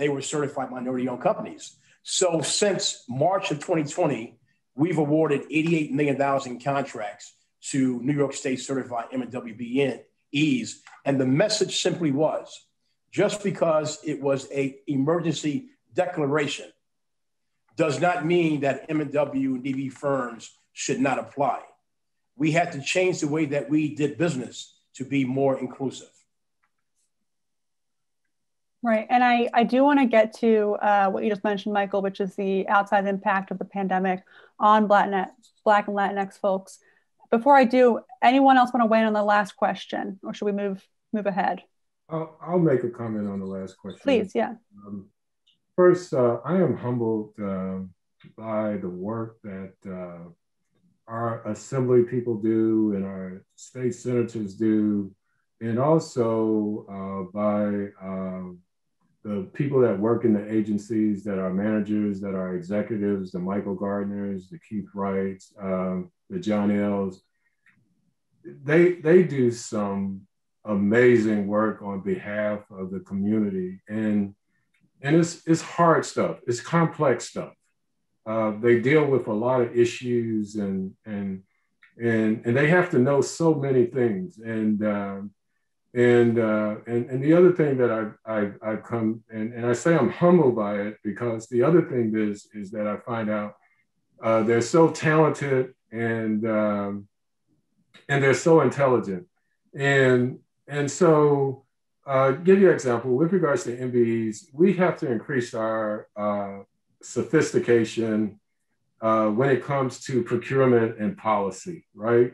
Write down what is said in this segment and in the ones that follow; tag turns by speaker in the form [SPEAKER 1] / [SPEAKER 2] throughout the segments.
[SPEAKER 1] they were certified minority owned companies. So since March of 2020, we've awarded $88 million in contracts to New York State certified MWBEs. And the message simply was just because it was a emergency declaration does not mean that M&W and DB firms should not apply. We had to change the way that we did business to be more inclusive.
[SPEAKER 2] Right. And I, I do want to get to uh, what you just mentioned, Michael, which is the outside impact of the pandemic on Black, Black and Latinx folks. Before I do, anyone else want to weigh in on the last question or should we move move ahead?
[SPEAKER 3] I'll, I'll make a comment on the last question.
[SPEAKER 2] Please, yeah.
[SPEAKER 3] Um, first, uh, I am humbled uh, by the work that uh, our assembly people do and our state senators do, and also uh, by um, the people that work in the agencies that are managers, that are executives, the Michael Garners, the Keith Wrights, um, the John L's, they they do some amazing work on behalf of the community, and and it's it's hard stuff, it's complex stuff. Uh, they deal with a lot of issues, and and and and they have to know so many things, and um, and, uh, and, and the other thing that I've, I've, I've come, and, and I say I'm humbled by it because the other thing is, is that I find out uh, they're so talented and, um, and they're so intelligent. And, and so, uh, give you an example, with regards to MBEs, we have to increase our uh, sophistication uh, when it comes to procurement and policy, right?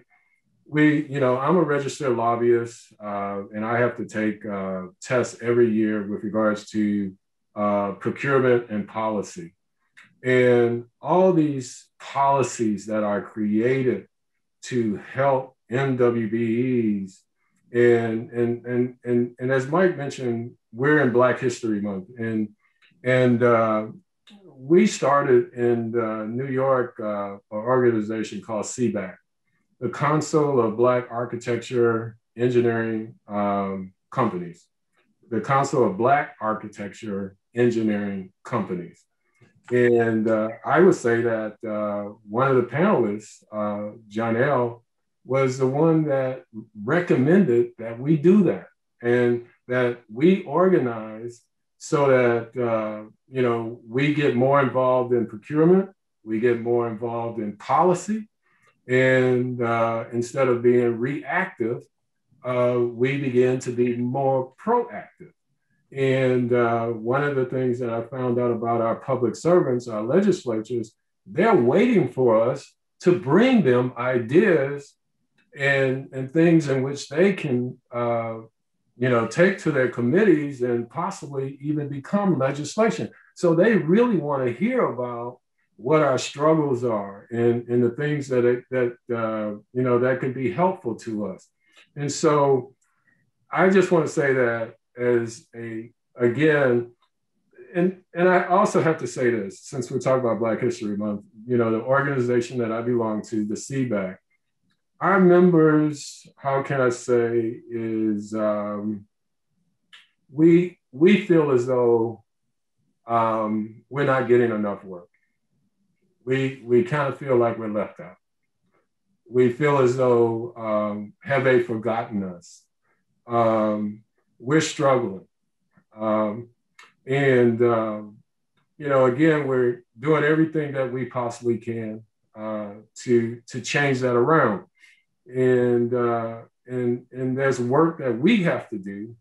[SPEAKER 3] We, you know, I'm a registered lobbyist, uh, and I have to take uh, tests every year with regards to uh, procurement and policy. And all these policies that are created to help MWBEs, and and and and and as Mike mentioned, we're in Black History Month, and and uh, we started in uh, New York uh, an organization called CBAC the Council of Black Architecture Engineering um, Companies, the Council of Black Architecture Engineering Companies. And uh, I would say that uh, one of the panelists, uh, Jonnel, was the one that recommended that we do that and that we organize so that uh, you know we get more involved in procurement, we get more involved in policy, and uh, instead of being reactive, uh, we begin to be more proactive. And uh, one of the things that I found out about our public servants, our legislatures, they're waiting for us to bring them ideas and, and things in which they can, uh, you know, take to their committees and possibly even become legislation. So they really want to hear about what our struggles are and, and the things that it, that uh, you know that could be helpful to us. And so I just want to say that as a again, and and I also have to say this since we're talking about Black History Month, you know, the organization that I belong to, the CBAC, our members, how can I say, is um, we we feel as though um, we're not getting enough work we we kind of feel like we're left out. We feel as though um, have they forgotten us? Um, we're struggling, um, and um, you know, again, we're doing everything that we possibly can uh, to to change that around, and uh, and and there's work that we have to do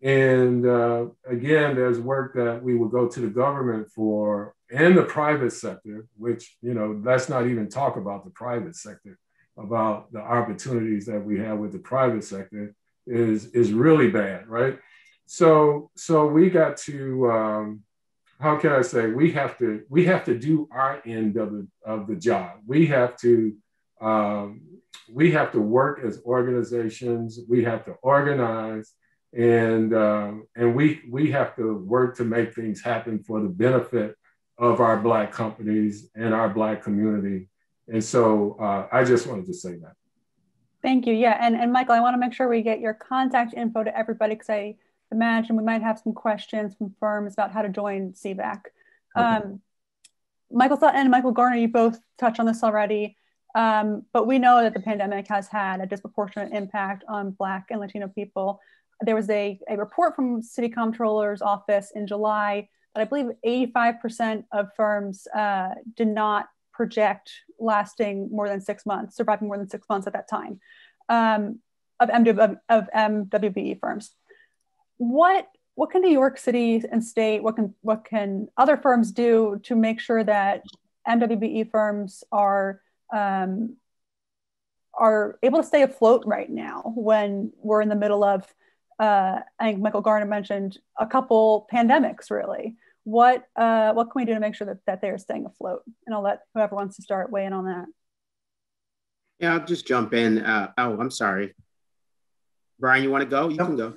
[SPEAKER 3] and uh, again, there's work that we will go to the government for and the private sector, which, you know, let's not even talk about the private sector, about the opportunities that we have with the private sector is, is really bad, right? So, so we got to, um, how can I say, we have to, we have to do our end of the, of the job. We have to, um, we have to work as organizations. We have to organize and um, and we we have to work to make things happen for the benefit of our black companies and our black community and so uh, i just wanted to say that
[SPEAKER 2] thank you yeah and, and michael i want to make sure we get your contact info to everybody because i imagine we might have some questions from firms about how to join CBAC. Okay. Um, Michael and Michael Garner, you both touched on this already, um, but we know that the pandemic has had a disproportionate impact on Black and Latino people. There was a, a report from City Comptroller's office in July that I believe 85% of firms uh, did not project lasting more than six months, surviving more than six months at that time um, of, MW, of MWBE firms. What what can New York City and state, what can what can other firms do to make sure that MWBE firms are um, are able to stay afloat right now when we're in the middle of uh, I think Michael Garner mentioned a couple pandemics really. What uh, what can we do to make sure that, that they're staying afloat? And I'll let whoever wants to start weigh in on that.
[SPEAKER 4] Yeah, I'll just jump in. Uh, oh, I'm sorry. Brian, you want to go? You can go.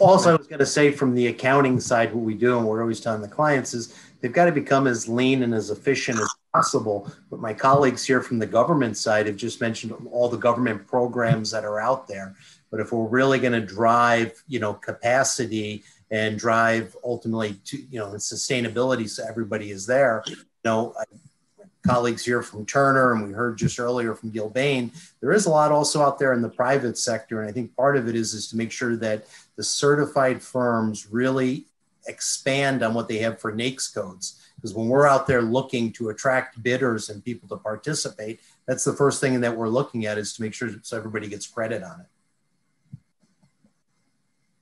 [SPEAKER 5] Also, I was going to say from the accounting side, what we do, and we're always telling the clients, is they've got to become as lean and as efficient as possible. But my colleagues here from the government side have just mentioned all the government programs that are out there. But if we're really going to drive, you know, capacity and drive ultimately to, you know, sustainability, so everybody is there. You know, colleagues here from Turner, and we heard just earlier from Gilbane, there is a lot also out there in the private sector. And I think part of it is, is to make sure that the certified firms really expand on what they have for NAICS codes. Because when we're out there looking to attract bidders and people to participate, that's the first thing that we're looking at is to make sure so everybody gets credit on it.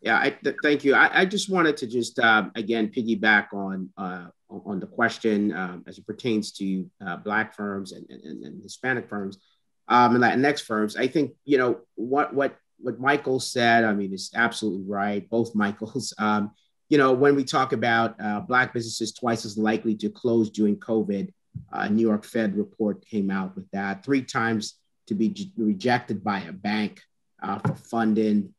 [SPEAKER 4] Yeah, I, th- thank you. I, I, just wanted to just uh, again piggyback on uh, on the question um, as it pertains to uh, Black firms and, and, and Hispanic firms um, and Latinx firms. I think you know what what what Michael said. I mean, is absolutely right. Both Michaels. Um, you know, when we talk about uh, Black businesses twice as likely to close during COVID, uh, New York Fed report came out with that. Three times to be rejected by a bank uh, for funding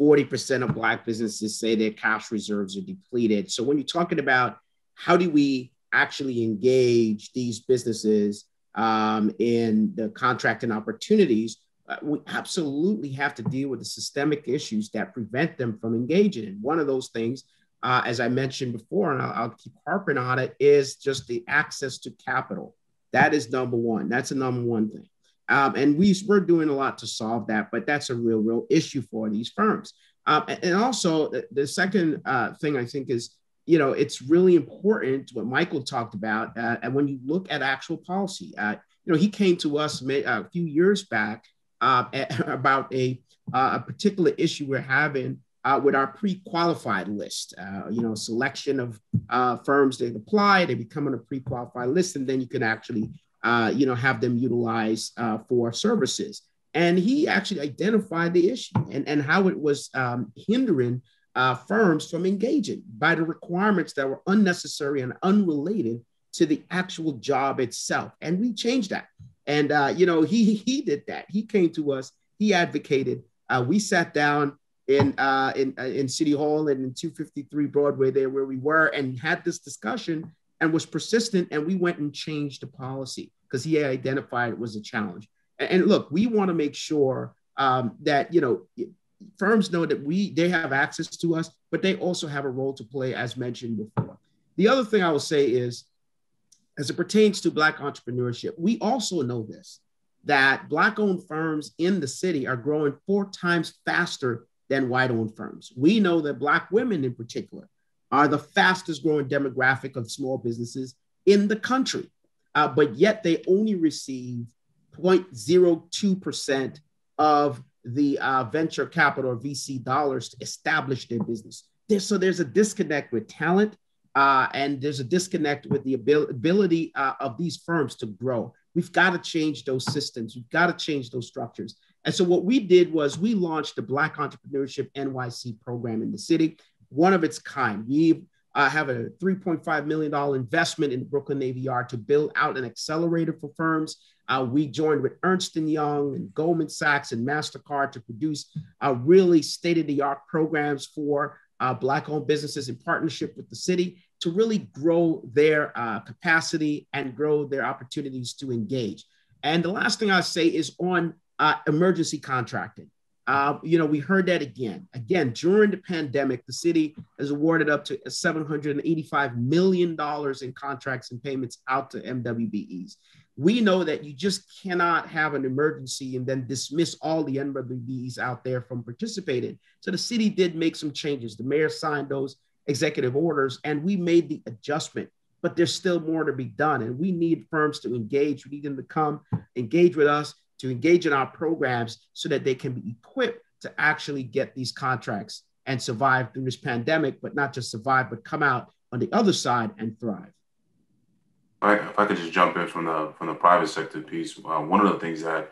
[SPEAKER 4] 40% of Black businesses say their cash reserves are depleted. So when you're talking about how do we actually engage these businesses um, in the contracting opportunities, uh, we absolutely have to deal with the systemic issues that prevent them from engaging. And one of those things, uh, as I mentioned before, and I'll, I'll keep harping on it, is just the access to capital. That is number one. That's the number one thing. Um, and we, we're doing a lot to solve that, but that's a real, real issue for these firms. Um, and also, the second uh, thing I think is, you know, it's really important what Michael talked about. Uh, and when you look at actual policy, uh, you know, he came to us a few years back uh, about a, uh, a particular issue we're having uh, with our pre-qualified list. you know, selection of firms that apply, they become on a pre-qualified list, and then you can actually uh, you know, have them utilize uh, for services. And he actually identified the issue and, and how it was um, hindering uh, firms from engaging by the requirements that were unnecessary and unrelated to the actual job itself. And we changed that. And, uh, you know, he, he did that. He came to us, he advocated. Uh, we sat down in, uh, in, in City Hall and in 253 Broadway there where we were and had this discussion and was persistent. And we went and changed the policy because he identified it was a challenge. And, and look, we want to make sure um, that you know firms know that we they have access to us, but they also have a role to play, as mentioned before. The other thing I will say is, as it pertains to Black entrepreneurship, we also know this that Black-owned firms in the city are growing four times faster than white-owned firms. We know that Black women, in particular, are the fastest growing demographic of small businesses in the country uh, but yet they only receive 0.02% of the uh, venture capital or VC dollars to establish their business. So there's a disconnect with talent uh, and there's a disconnect with the abil- ability uh, of these firms to grow. We've got to change those systems. We've got to change those structures. And so what we did was we launched the Black Entrepreneurship NYC program in the city, one of its kind. We uh, have a $3.5 million investment in the Brooklyn Navy Yard to build out an accelerator for firms. Uh, we joined with Ernst & Young and Goldman Sachs and MasterCard to produce uh, really state-of-the-art programs for uh, Black-owned businesses in partnership with the city to really grow their uh, capacity and grow their opportunities to engage. And the last thing I'll say is on uh, emergency contracting. Uh, you know, we heard that again. Again, during the pandemic, the city has awarded up to $785 million in contracts and payments out to MWBEs. We know that you just cannot have an emergency and then dismiss all the MWBEs out there from participating. So the city did make some changes. The mayor signed those executive orders and we made the adjustment, but there's still more to be done. And we need firms to engage. We need them to come engage with us to engage in our programs so that they can be equipped to actually get these contracts and survive through this pandemic, but not just survive, but come out on the other side and thrive.
[SPEAKER 6] If I could just jump in from the from the private sector piece, uh, one of the things that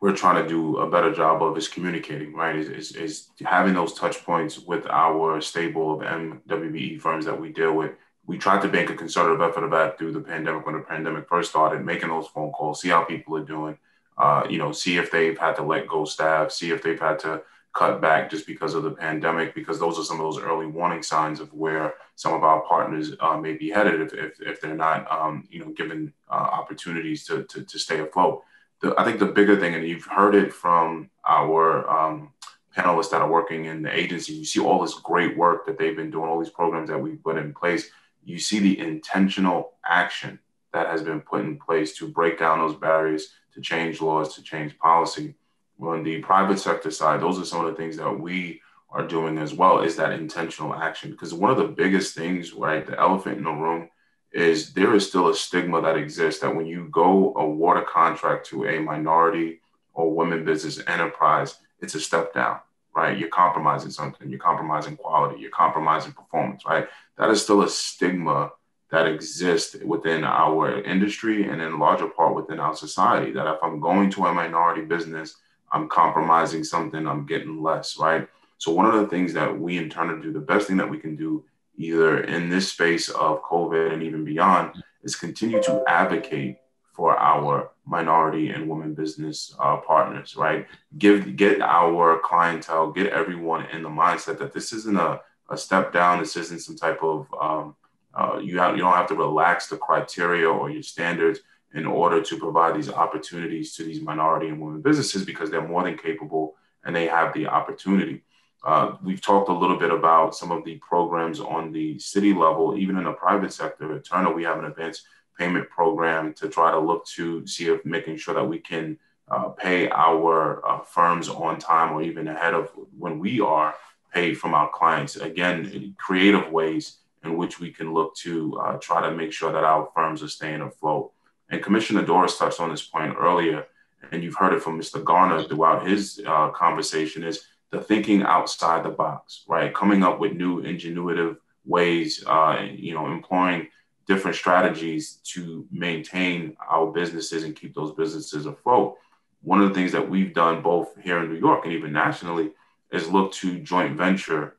[SPEAKER 6] we're trying to do a better job of is communicating, right? Is, is, is having those touch points with our stable of MWBE firms that we deal with. We tried to make a concerted effort that through the pandemic when the pandemic first started, making those phone calls, see how people are doing, uh, you know, see if they've had to let go staff, see if they've had to cut back just because of the pandemic, because those are some of those early warning signs of where some of our partners uh, may be headed if, if, if they're not, um, you know, given uh, opportunities to, to, to, stay afloat. The, I think the bigger thing, and you've heard it from our um, panelists that are working in the agency, you see all this great work that they've been doing, all these programs that we've put in place. You see the intentional action that has been put in place to break down those barriers to change laws, to change policy. Well, On the private sector side, those are some of the things that we are doing as well is that intentional action. Because one of the biggest things, right, the elephant in the room is there is still a stigma that exists that when you go award a contract to a minority or women business enterprise, it's a step down, right? You're compromising something, you're compromising quality, you're compromising performance, right? That is still a stigma that exist within our industry and in larger part within our society that if i'm going to a minority business i'm compromising something i'm getting less right? So one of the things that we in turn do the best thing that we can do either in this space of covid and even beyond is continue to advocate for our minority and women business uh, partners right? Give get our clientele get everyone in the mindset that this isn't a, a step down this isn't some type of um, uh, you have you don't have to relax the criteria or your standards in order to provide these opportunities to these minority and women businesses because they're more than capable and they have the opportunity. Uh, we've talked a little bit about some of the programs on the city level, even in the private sector. At Turner, we have an advanced payment program to try to look to see if making sure that we can uh, pay our uh, firms on time or even ahead of when we are paid from our clients. Again, creative ways in which we can look to uh, try to make sure that our firms are staying afloat. And Commissioner Doris touched on this point earlier, and you've heard it from Mr. Garner throughout his uh, conversation is the thinking outside the box, right? Coming up with new ingenuitive ways, uh, you know, employing different strategies to maintain our businesses and keep those businesses afloat. One of the things that we've done both here in New York and even nationally is look to joint venture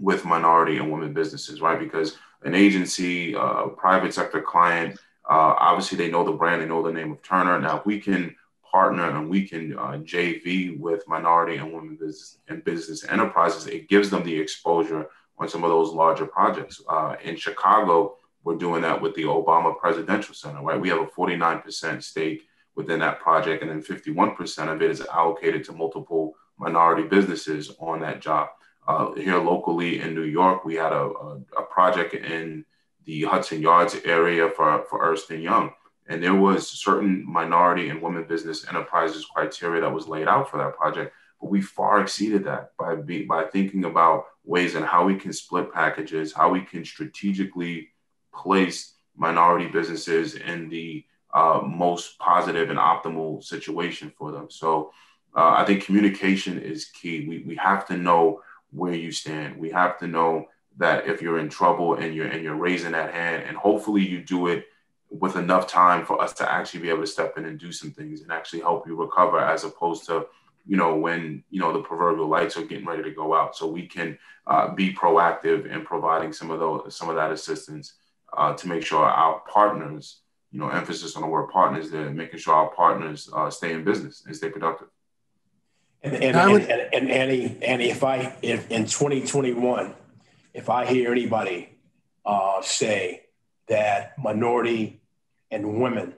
[SPEAKER 6] with minority and women businesses, right? Because an agency, a uh, private sector client, uh, obviously they know the brand, they know the name of Turner. Now, if we can partner and we can uh, JV with minority and women business and business enterprises, it gives them the exposure on some of those larger projects. Uh, in Chicago, we're doing that with the Obama Presidential Center, right? We have a 49% stake within that project, and then 51% of it is allocated to multiple minority businesses on that job. Uh, here locally in New York, we had a, a, a, project in the Hudson Yards area for, for Ernst & Young. And there was certain minority and women business enterprises criteria that was laid out for that project. But we far exceeded that by, be, by thinking about ways and how we can split packages, how we can strategically place minority businesses in the uh, most positive and optimal situation for them. So uh, I think communication is key. We, we have to know where you stand. We have to know that if you're in trouble and you're and you're raising that hand, and hopefully you do it with enough time for us to actually be able to step in and do some things and actually help you recover, as opposed to you know when you know the proverbial lights are getting ready to go out. So we can uh, be proactive in providing some of those some of that assistance uh, to make sure our partners, you know, emphasis on the word partners, there, making sure our partners uh, stay in business and stay productive.
[SPEAKER 1] And, and, would, and, and, Annie, Annie, if I, if in 2021, if I hear anybody uh, say that minority and women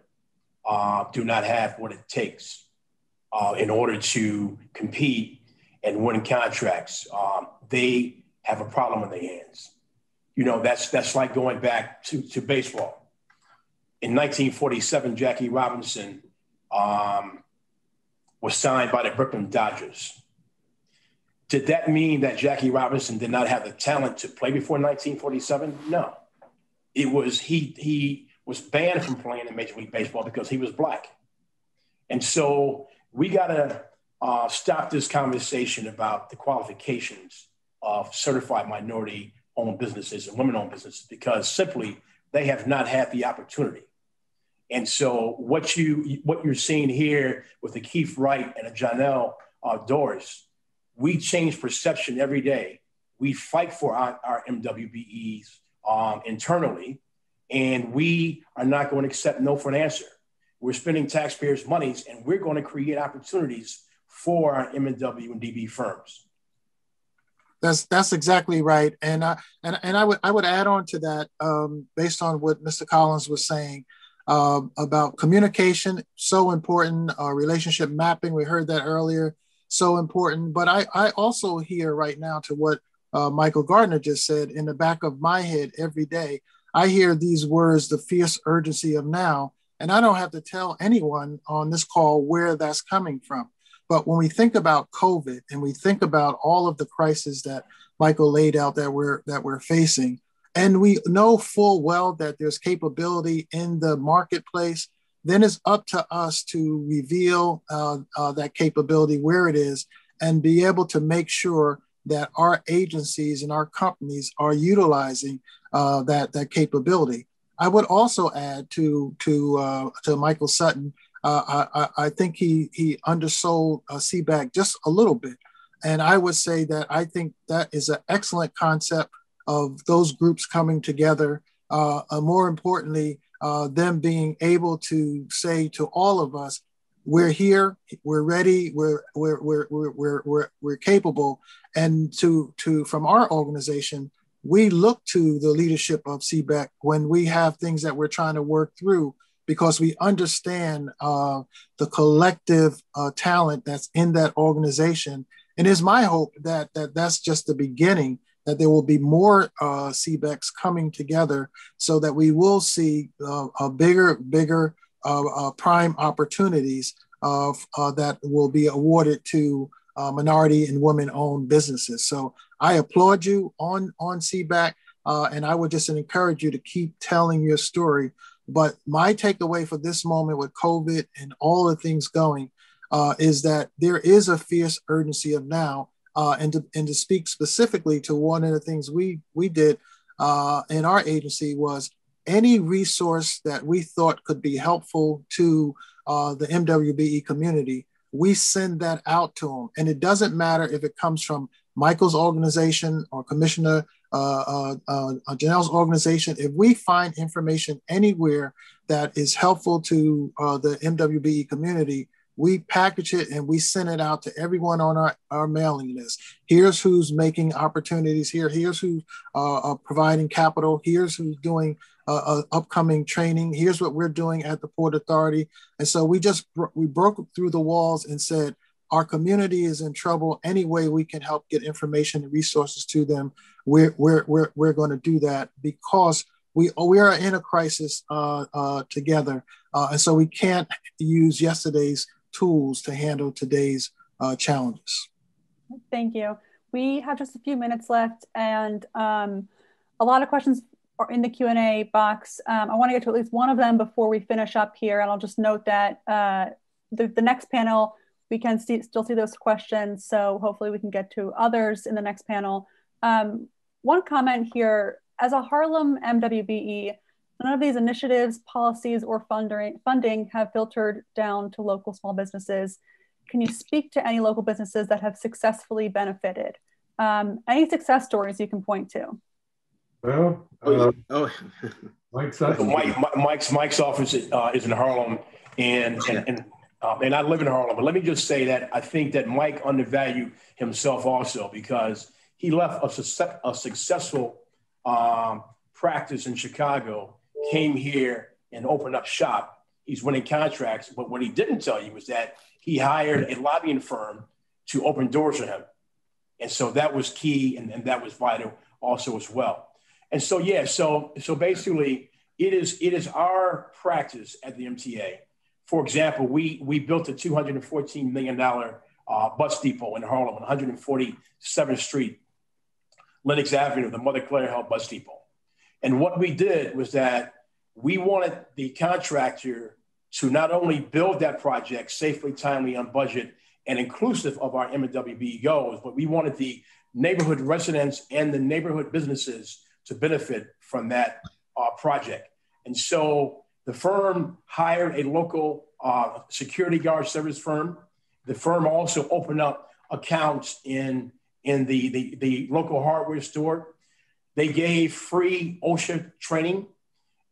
[SPEAKER 1] uh, do not have what it takes uh, in order to compete and winning contracts, um, they have a problem in their hands. You know, that's that's like going back to, to baseball. In 1947, Jackie Robinson um, was signed by the Brooklyn Dodgers. Did that mean that Jackie Robinson did not have the talent to play before 1947? No. It was he he was banned from playing in Major League Baseball because he was black. And so we got to uh, stop this conversation about the qualifications of certified minority owned businesses and women owned businesses because simply they have not had the opportunity. And so what you what you're seeing here with the Keith Wright and a Jonnel uh, Doris, we change perception every day. We fight for our, our MWBEs um, internally, and we are not going to accept no for an answer. We're spending taxpayers' monies, and we're going to create opportunities for our M&W and DB firms.
[SPEAKER 7] That's that's exactly right, and I and, and I would I would add on to that um, based on what Mr. Collins was saying uh, about communication, so important. Uh, relationship mapping, we heard that earlier, so important. But I I also hear right now to what uh, Michael Garner just said in the back of my head every day. I hear these words, the fierce urgency of now, and I don't have to tell anyone on this call where that's coming from. But when we think about COVID and we think about all of the crises that Michael laid out that we're that we're facing, and we know full well that there's capability in the marketplace, then it's up to us to reveal uh, uh, that capability where it is and be able to make sure that our agencies and our companies are utilizing uh, that that capability. I would also add to to uh, to Michael Sutton uh, I, I, think he he undersold uh, CBAC just a little bit, and I would say that I think that is an excellent concept of those groups coming together. Uh, uh, more importantly, uh, them being able to say to all of us, "We're here, we're ready, we're we're we're we're we're, we're, capable," and to to from our organization. We look to the leadership of CBAC when we have things that we're trying to work through because we understand uh, the collective uh, talent that's in that organization. And it's my hope that, that that's just the beginning, that there will be more uh, CBECs coming together so that we will see uh, a bigger, bigger uh, uh, prime opportunities of, uh, that will be awarded to minority and women owned businesses. So I applaud you on, on CBAC. and I would just encourage you to keep telling your story but my takeaway for this moment with COVID and all the things going uh, is that there is a fierce urgency of now. Uh, and, to, and to speak specifically to one of the things we, we did uh, in our agency was any resource that we thought could be helpful to uh, the MWBE community, we send that out to them. And it doesn't matter if it comes from Michael's organization or Commissioner uh, uh, uh, Jonnel's organization, if we find information anywhere that is helpful to uh, the MWBE community, we package it and we send it out to everyone on our, our mailing list. Here's who's making opportunities here. Here's who's uh, providing capital. Here's who's doing uh, upcoming training. Here's what we're doing at the Port Authority. And so we just we broke through the walls and said, our community is in trouble. Any way we can help get information and resources to them, we're, we're, we're, we're going to do that because we, we are in a crisis uh, uh, together. Uh, and so we can't use yesterday's tools to handle today's uh, challenges.
[SPEAKER 2] Thank you. We have just a few minutes left and um, a lot of questions are in the Q&A box. Um, I want to get to at least one of them before we finish up here. And I'll just note that uh, the, the next panel we can see, still see those questions. So hopefully we can get to others in the next panel. Um, one comment here, as a Harlem MWBE, none of these initiatives, policies, or funding, funding have filtered down to local small businesses. Can you speak to any local businesses that have successfully benefited? Um, any success stories you can point to?
[SPEAKER 3] Well, uh, oh,
[SPEAKER 1] Mike's, Mike's, Mike's office uh, is in Harlem, and, and, and um, and I live in Harlem, but let me just say that I think that Mike undervalued himself also because he left a, su- a successful um, practice in Chicago, came here and opened up shop. He's winning contracts, but what he didn't tell you was that he hired a lobbying firm to open doors for him. And so that was key and, and that was vital also as well. And so, yeah, so, so basically it is, it is our practice at the MTA. For example, we, we built a $214 million uh, bus depot in Harlem 147th Street, Lenox Avenue, the Mother Clara Hale Bus Depot. And what we did was that we wanted the contractor to not only build that project safely, timely, on budget, and inclusive of our MWB goals, but we wanted the neighborhood residents and the neighborhood businesses to benefit from that uh, project. And so the firm hired a local uh, security guard service firm. The firm also opened up accounts in, in the, the, the local hardware store. They gave free OSHA training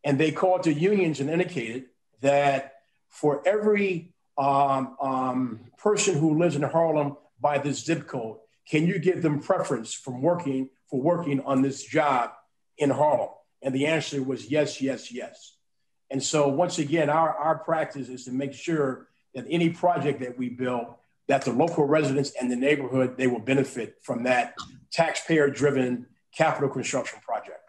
[SPEAKER 1] and they called the unions and indicated that for every um, um, person who lives in Harlem by this zip code, can you give them preference from working for working on this job in Harlem? And the answer was yes, yes, yes. And so once again, our, our practice is to make sure that any project that we build, that the local residents and the neighborhood, they will benefit from that taxpayer driven capital construction project.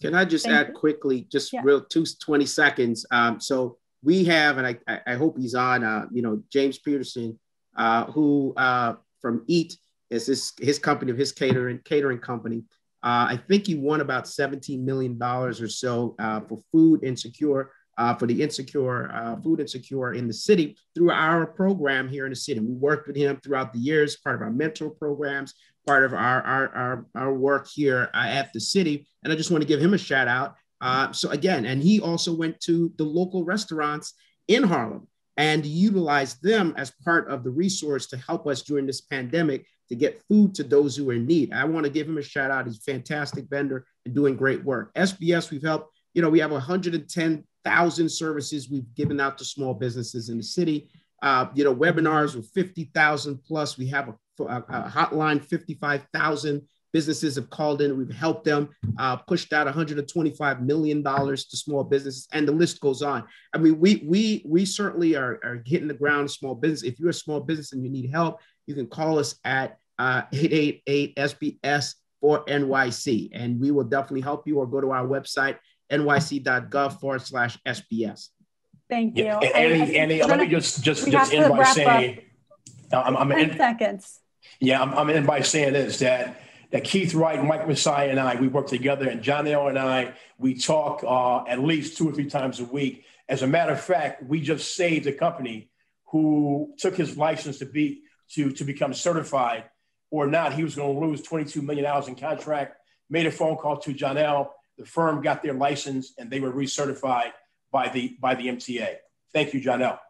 [SPEAKER 4] Can I just Thank add you. quickly, just yeah. real two, 20 seconds. Um, so we have, and I, I hope he's on, uh, you know, James Peterson, uh, who uh, from EAT is his, his company, of his catering, catering company. Uh, I think he won about $17 million or so uh, for food insecure, uh, for the insecure, uh, food insecure in the city through our program here in the city. We worked with him throughout the years, part of our mentor programs, part of our, our, our, our work here uh, at the city. And I just want to give him a shout out. Uh, so again, and he also went to the local restaurants in Harlem and utilized them as part of the resource to help us during this pandemic to get food to those who are in need. I want to give him a shout out. He's a fantastic vendor and doing great work. SBS, we've helped, you know, we have 110,000 services we've given out to small businesses in the city. Uh, you know, webinars with 50,000 plus. We have a, a, a hotline, 55,000 businesses have called in. We've helped them, uh, pushed out 125 million dollars to small businesses, and the list goes on. I mean, we we we certainly are, are hitting the ground small business. If you're a small business and you need help, you can call us at uh, 888 SBS for NYC, and we will definitely help you or go to our website, nyc.gov forward slash SBS.
[SPEAKER 2] Thank you. Yeah,
[SPEAKER 1] Annie, Annie let me just, just, just end by saying, I'm, I'm
[SPEAKER 2] 10 in, seconds.
[SPEAKER 1] Yeah, I'm, I'm in by saying this, that that Keith Wright, Mike Messiah, and I, we work together, and John L. and I, we talk uh, at least two or three times a week. As a matter of fact, we just saved a company who took his license to be to, to become certified or not, he was going to lose $22 million in contract. Made a phone call to John L. The firm got their license and they were recertified by the by the MTA. Thank you, John L.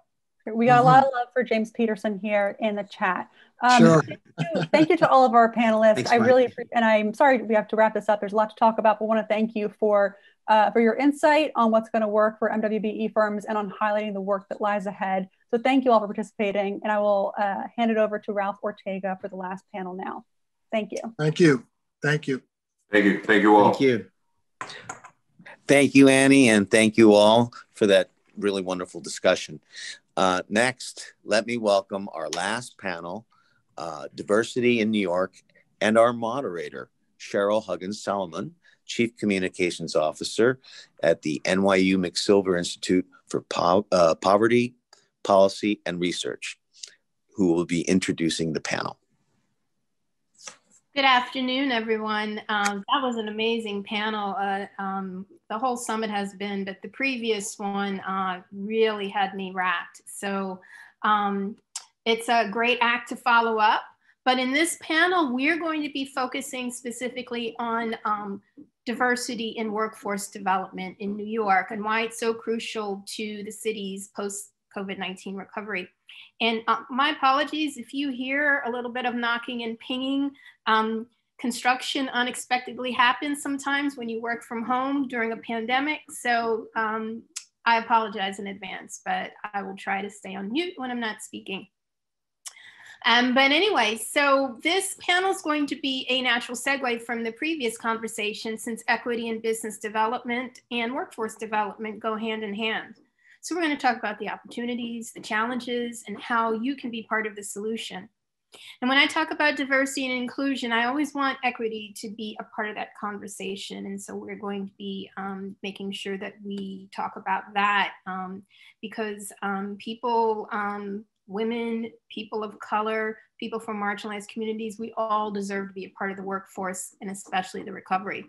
[SPEAKER 2] We got a lot of love for James Peterson here in the chat. Um, sure. thank, you, thank, you, to all of our panelists. Thanks, I really appreciate, and I'm sorry we have to wrap this up. There's a lot to talk about, but want to thank you for uh, for your insight on what's going to work for MWBE firms and on highlighting the work that lies ahead. So thank you all for participating. And I will uh, hand it over to Ralph Ortega for the last panel now. Thank you.
[SPEAKER 7] Thank you. Thank you.
[SPEAKER 6] Thank you. Thank you all.
[SPEAKER 4] Thank you.
[SPEAKER 8] Thank you, Annie, and thank you all for that really wonderful discussion. Uh, next, let me welcome our last panel, uh, Diversity in New York, and our moderator, Cheryl Huggins Solomon, Chief Communications Officer at the NYU McSilver Institute for po- uh, Poverty, Policy, and Research, who will be introducing the panel.
[SPEAKER 9] Good afternoon, everyone. Um, that was an amazing panel. Uh, um, the whole summit has been, but the previous one uh, really had me wrapped. So um, it's a great act to follow up. But in this panel, we're going to be focusing specifically on um, diversity in workforce development in New York and why it's so crucial to the city's post COVID 19 recovery. And uh, my apologies if you hear a little bit of knocking and pinging. Um, construction unexpectedly happens sometimes when you work from home during a pandemic. So um, I apologize in advance, but I will try to stay on mute when I'm not speaking. Um, but anyway, so this panel is going to be a natural segue from the previous conversation since equity and business development and workforce development go hand in hand. So we're going to talk about the opportunities, the challenges, and how you can be part of the solution. And when I talk about diversity and inclusion, I always want equity to be a part of that conversation. And so we're going to be um, making sure that we talk about that um, because um, people, um, women, people of color, people from marginalized communities, we all deserve to be a part of the workforce and especially the recovery.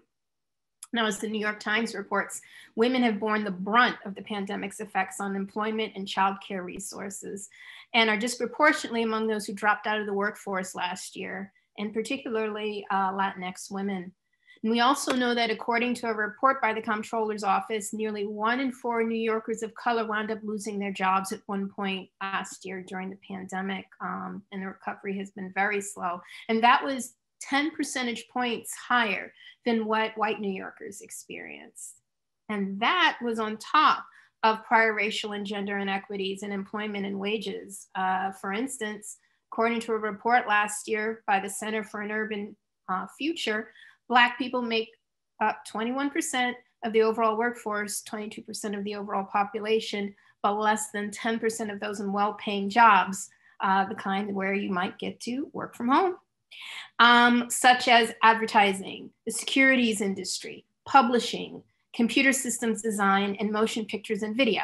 [SPEAKER 9] Now, as the New York Times reports, women have borne the brunt of the pandemic's effects on employment and childcare resources and are disproportionately among those who dropped out of the workforce last year, and particularly uh, Latinx women. And we also know that according to a report by the comptroller's office, nearly one in four New Yorkers of color wound up losing their jobs at one point last year during the pandemic. Um, and the recovery has been very slow. And that was 10 percentage points higher than what white New Yorkers experienced. And that was on top of prior racial and gender inequities in employment and wages. Uh, for instance, according to a report last year by the Center for an Urban uh, Future, Black people make up 21% of the overall workforce, 22% of the overall population, but less than 10% of those in well paying jobs, uh, the kind where you might get to work from home um, such as advertising, the securities industry, publishing, computer systems design, and motion pictures and video.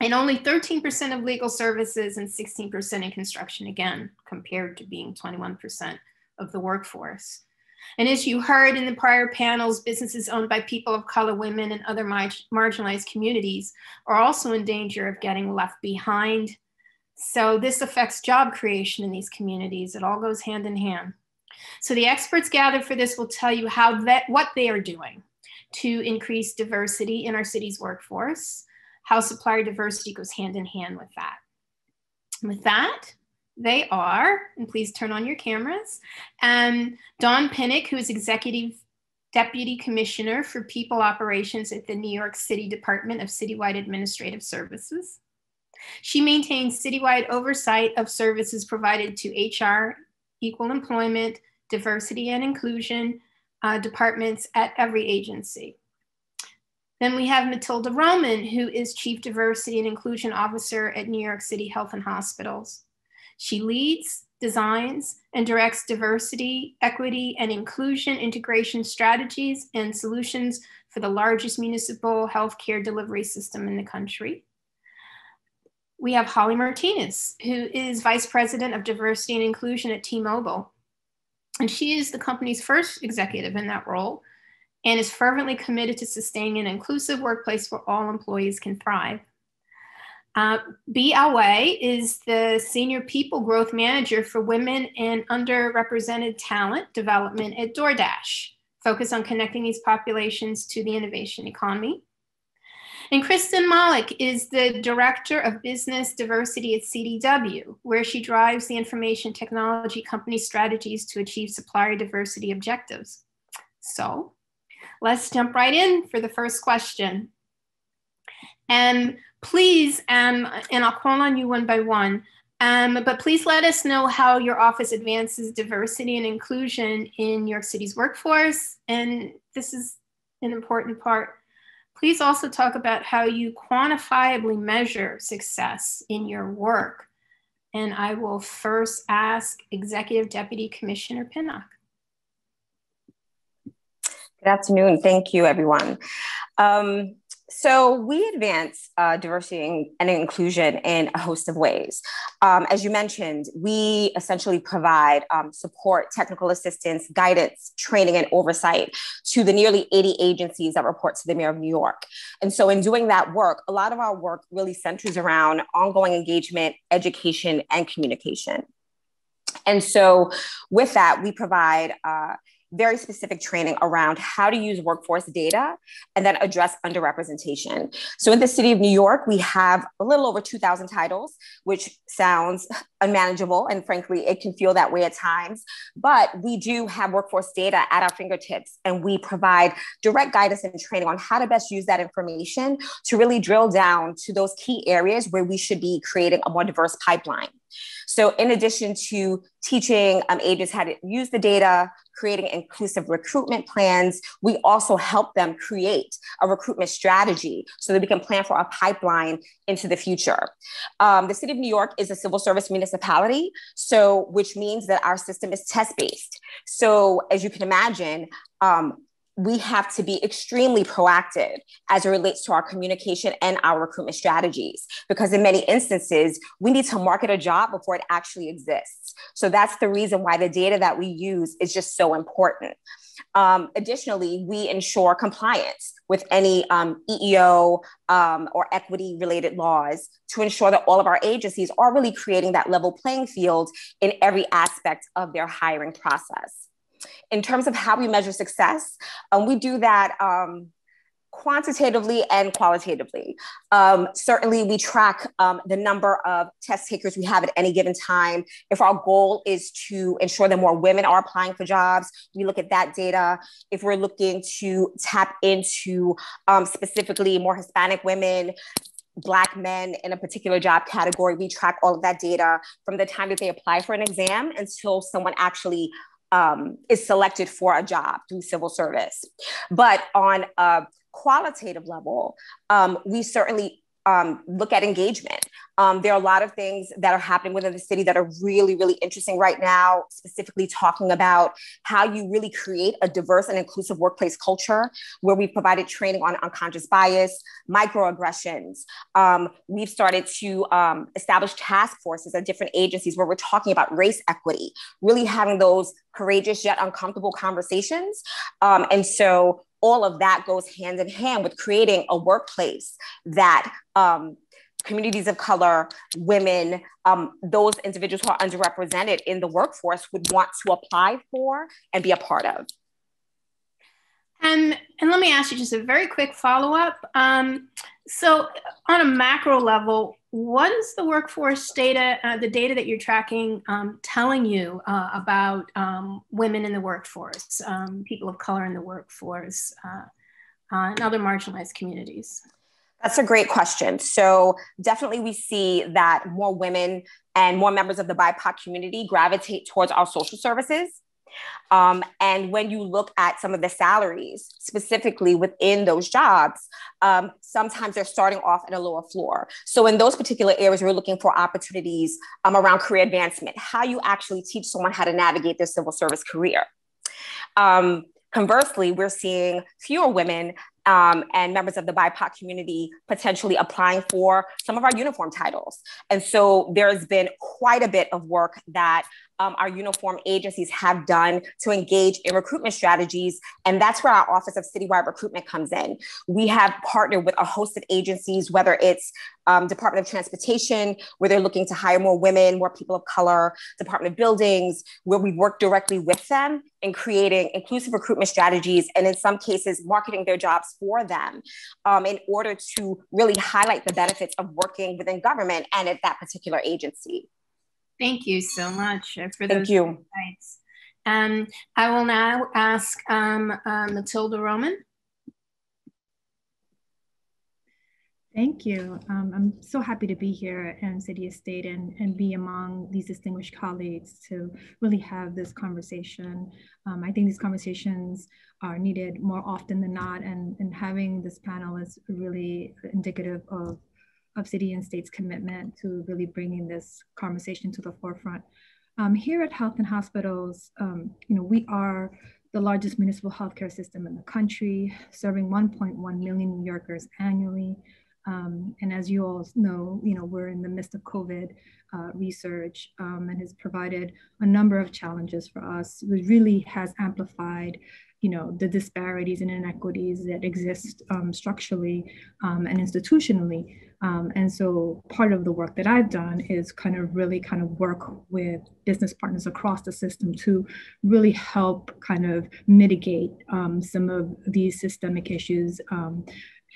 [SPEAKER 9] And only 13% of legal services and 16% in construction, again, compared to being 21% of the workforce. And as you heard in the prior panels, businesses owned by people of color, women, and other marginalized communities are also in danger of getting left behind so this affects job creation in these communities. It all goes hand in hand. So the experts gathered for this will tell you how that what they are doing to increase diversity in our city's workforce, how supplier diversity goes hand in hand with that. With that, they are, and please turn on your cameras, um, Dawn Pinnock, who is Executive Deputy Commissioner for People Operations at the New York City Department of Citywide Administrative Services. She maintains citywide oversight of services provided to HR, equal employment, diversity and inclusion uh, departments at every agency. Then we have Matilde Roman, who is Chief Diversity and Inclusion Officer at New York City Health and Hospitals. She leads, designs, and directs diversity, equity, and inclusion integration strategies and solutions for the largest municipal healthcare delivery system in the country we have Holly Martinez, who is Vice President of Diversity and Inclusion at T Mobile. And she is the company's first executive in that role and is fervently committed to sustaining an inclusive workplace where all employees can thrive. Uh, B. Is the Senior People Growth Manager for Women and Underrepresented Talent Development at DoorDash, focused on connecting these populations to the innovation economy. And Kristin Malek is the Director of Business Diversity at CDW, where she drives the information technology company strategies to achieve supplier diversity objectives. So let's jump right in for the first question. And please, um, and I'll call on you one by one, um, but please let us know how your office advances diversity and inclusion in New York City's workforce. And this is an important part Please also talk about how you quantifiably measure success in your work. And I will first ask Executive Deputy Commissioner Pinnock.
[SPEAKER 10] Good afternoon. Thank you, everyone. Um, so we advance uh, diversity and inclusion in a host of ways. Um, as you mentioned, we essentially provide um, support, technical assistance, guidance, training, and oversight to the nearly 80 agencies that report to the Mayor of New York. And so in doing that work, a lot of our work really centers around ongoing engagement, education, and communication. And so with that, we provide uh, very specific training around how to use workforce data and then address underrepresentation. So in the city of New York, we have a little over 2,000 titles, which sounds unmanageable. And frankly, it can feel that way at times. But we do have workforce data at our fingertips, and we provide direct guidance and training on how to best use that information to really drill down to those key areas where we should be creating a more diverse pipeline. So, in addition to teaching um, agents how to use the data, creating inclusive recruitment plans, we also help them create a recruitment strategy so that we can plan for a pipeline into the future. Um, the city of New York is a civil service municipality, so which means that our system is test based. So, as you can imagine, um, we have to be extremely proactive as it relates to our communication and our recruitment strategies because in many instances we need to market a job before it actually exists. So that's the reason why the data that we use is just so important. Um, additionally we ensure compliance with any um, eeo um, or equity related laws to ensure that all of our agencies are really creating that level playing field in every aspect of their hiring process in terms of how we measure success, um, we do that um, quantitatively and qualitatively. Um, certainly, we track um, the number of test takers we have at any given time. If our goal is to ensure that more women are applying for jobs, we look at that data. If we're looking to tap into um, specifically more Hispanic women, Black men in a particular job category, we track all of that data from the time that they apply for an exam until someone actually um, is selected for a job through civil service. But on a qualitative level, um, we certainly um, look at engagement. Um, there are a lot of things that are happening within the city that are really, really interesting right now, specifically talking about how you really create a diverse and inclusive workplace culture where we've provided training on unconscious bias, microaggressions. Um, we've started to um, establish task forces at different agencies where we're talking about race equity, really having those courageous yet uncomfortable conversations. Um, and so all of that goes hand in hand with creating a workplace that um, communities of color, women, um, those individuals who are underrepresented in the workforce would want to apply for and be a part of.
[SPEAKER 9] And, um, and let me ask you just a very quick follow up. Um, so, on a macro level, what is the workforce data, uh, the data that you're tracking, um, telling you uh, about um, women in the workforce, um, people of color in the workforce, uh, uh, and other marginalized communities?
[SPEAKER 10] That's a great question. So, definitely, we see that more women and more members of the BIPOC community gravitate towards our social services. Um, and when you look at some of the salaries specifically within those jobs, um, sometimes they're starting off at a lower floor. So, in those particular areas, we're looking for opportunities um, around career advancement, how you actually teach someone how to navigate their civil service career. Um, conversely, we're seeing fewer women um, and members of the BIPOC community potentially applying for some of our uniform titles. And so there's been quite a bit of work that um, our uniform agencies have done to engage in recruitment strategies. And that's where our Office of Citywide Recruitment comes in. We have partnered with a host of agencies, whether it's um, Department of Transportation, where they're looking to hire more women, more people of color, Department of Buildings, where we work directly with them in creating inclusive recruitment strategies and in some cases marketing their jobs for them um, in order to really highlight the benefits of working within government and at that particular agency.
[SPEAKER 9] Thank you so much uh, for
[SPEAKER 10] those Thank you.
[SPEAKER 9] insights. Um, I will now ask um, uh, Matilde Roman.
[SPEAKER 11] Thank you. Um, I'm so happy to be here in City and State and, and be among these distinguished colleagues to really have this conversation. Um, I think these conversations are needed more often than not, and, and having this panel is really indicative of of city and state's commitment to really bringing this conversation to the forefront. Um, here at Health and Hospitals, um, you know, we are the largest municipal healthcare system in the country, serving 1.1 million New Yorkers annually. Um, and as you all know, you know, we're in the midst of COVID uh, research um, and has provided a number of challenges for us. It really has amplified you know, the disparities and inequities that exist um, structurally um, and institutionally. Um, and so part of the work that I've done is kind of really kind of work with business partners across the system to really help kind of mitigate um, some of these systemic issues um,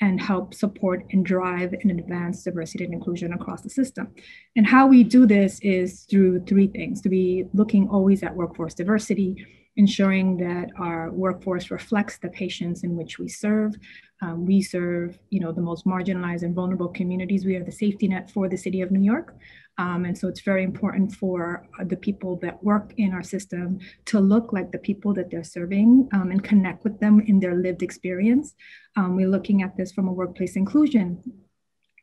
[SPEAKER 11] and help support and drive and advance diversity and inclusion across the system. And how we do this is through three things to be looking always at workforce diversity, ensuring that our workforce reflects the patients in which we serve. Um, we serve, you know, the most marginalized and vulnerable communities. We are the safety net for the city of New York. Um, and so it's very important for the people that work in our system to look like the people that they're serving um, and connect with them in their lived experience. Um, we're looking at this from a workplace inclusion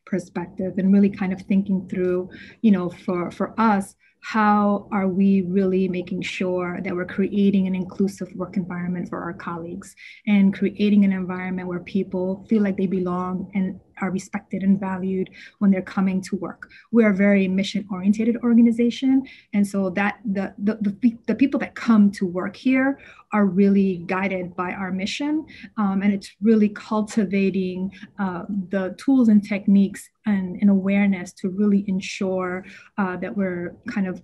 [SPEAKER 11] perspective and really kind of thinking through, you know, for, for us, how are we really making sure that we're creating an inclusive work environment for our colleagues and creating an environment where people feel like they belong and are respected and valued when they're coming to work. We're a very mission oriented organization. And so that the, the, the, the, people that come to work here are really guided by our mission. Um, and it's really cultivating uh, the tools and techniques and, and, awareness to really ensure uh, that we're kind of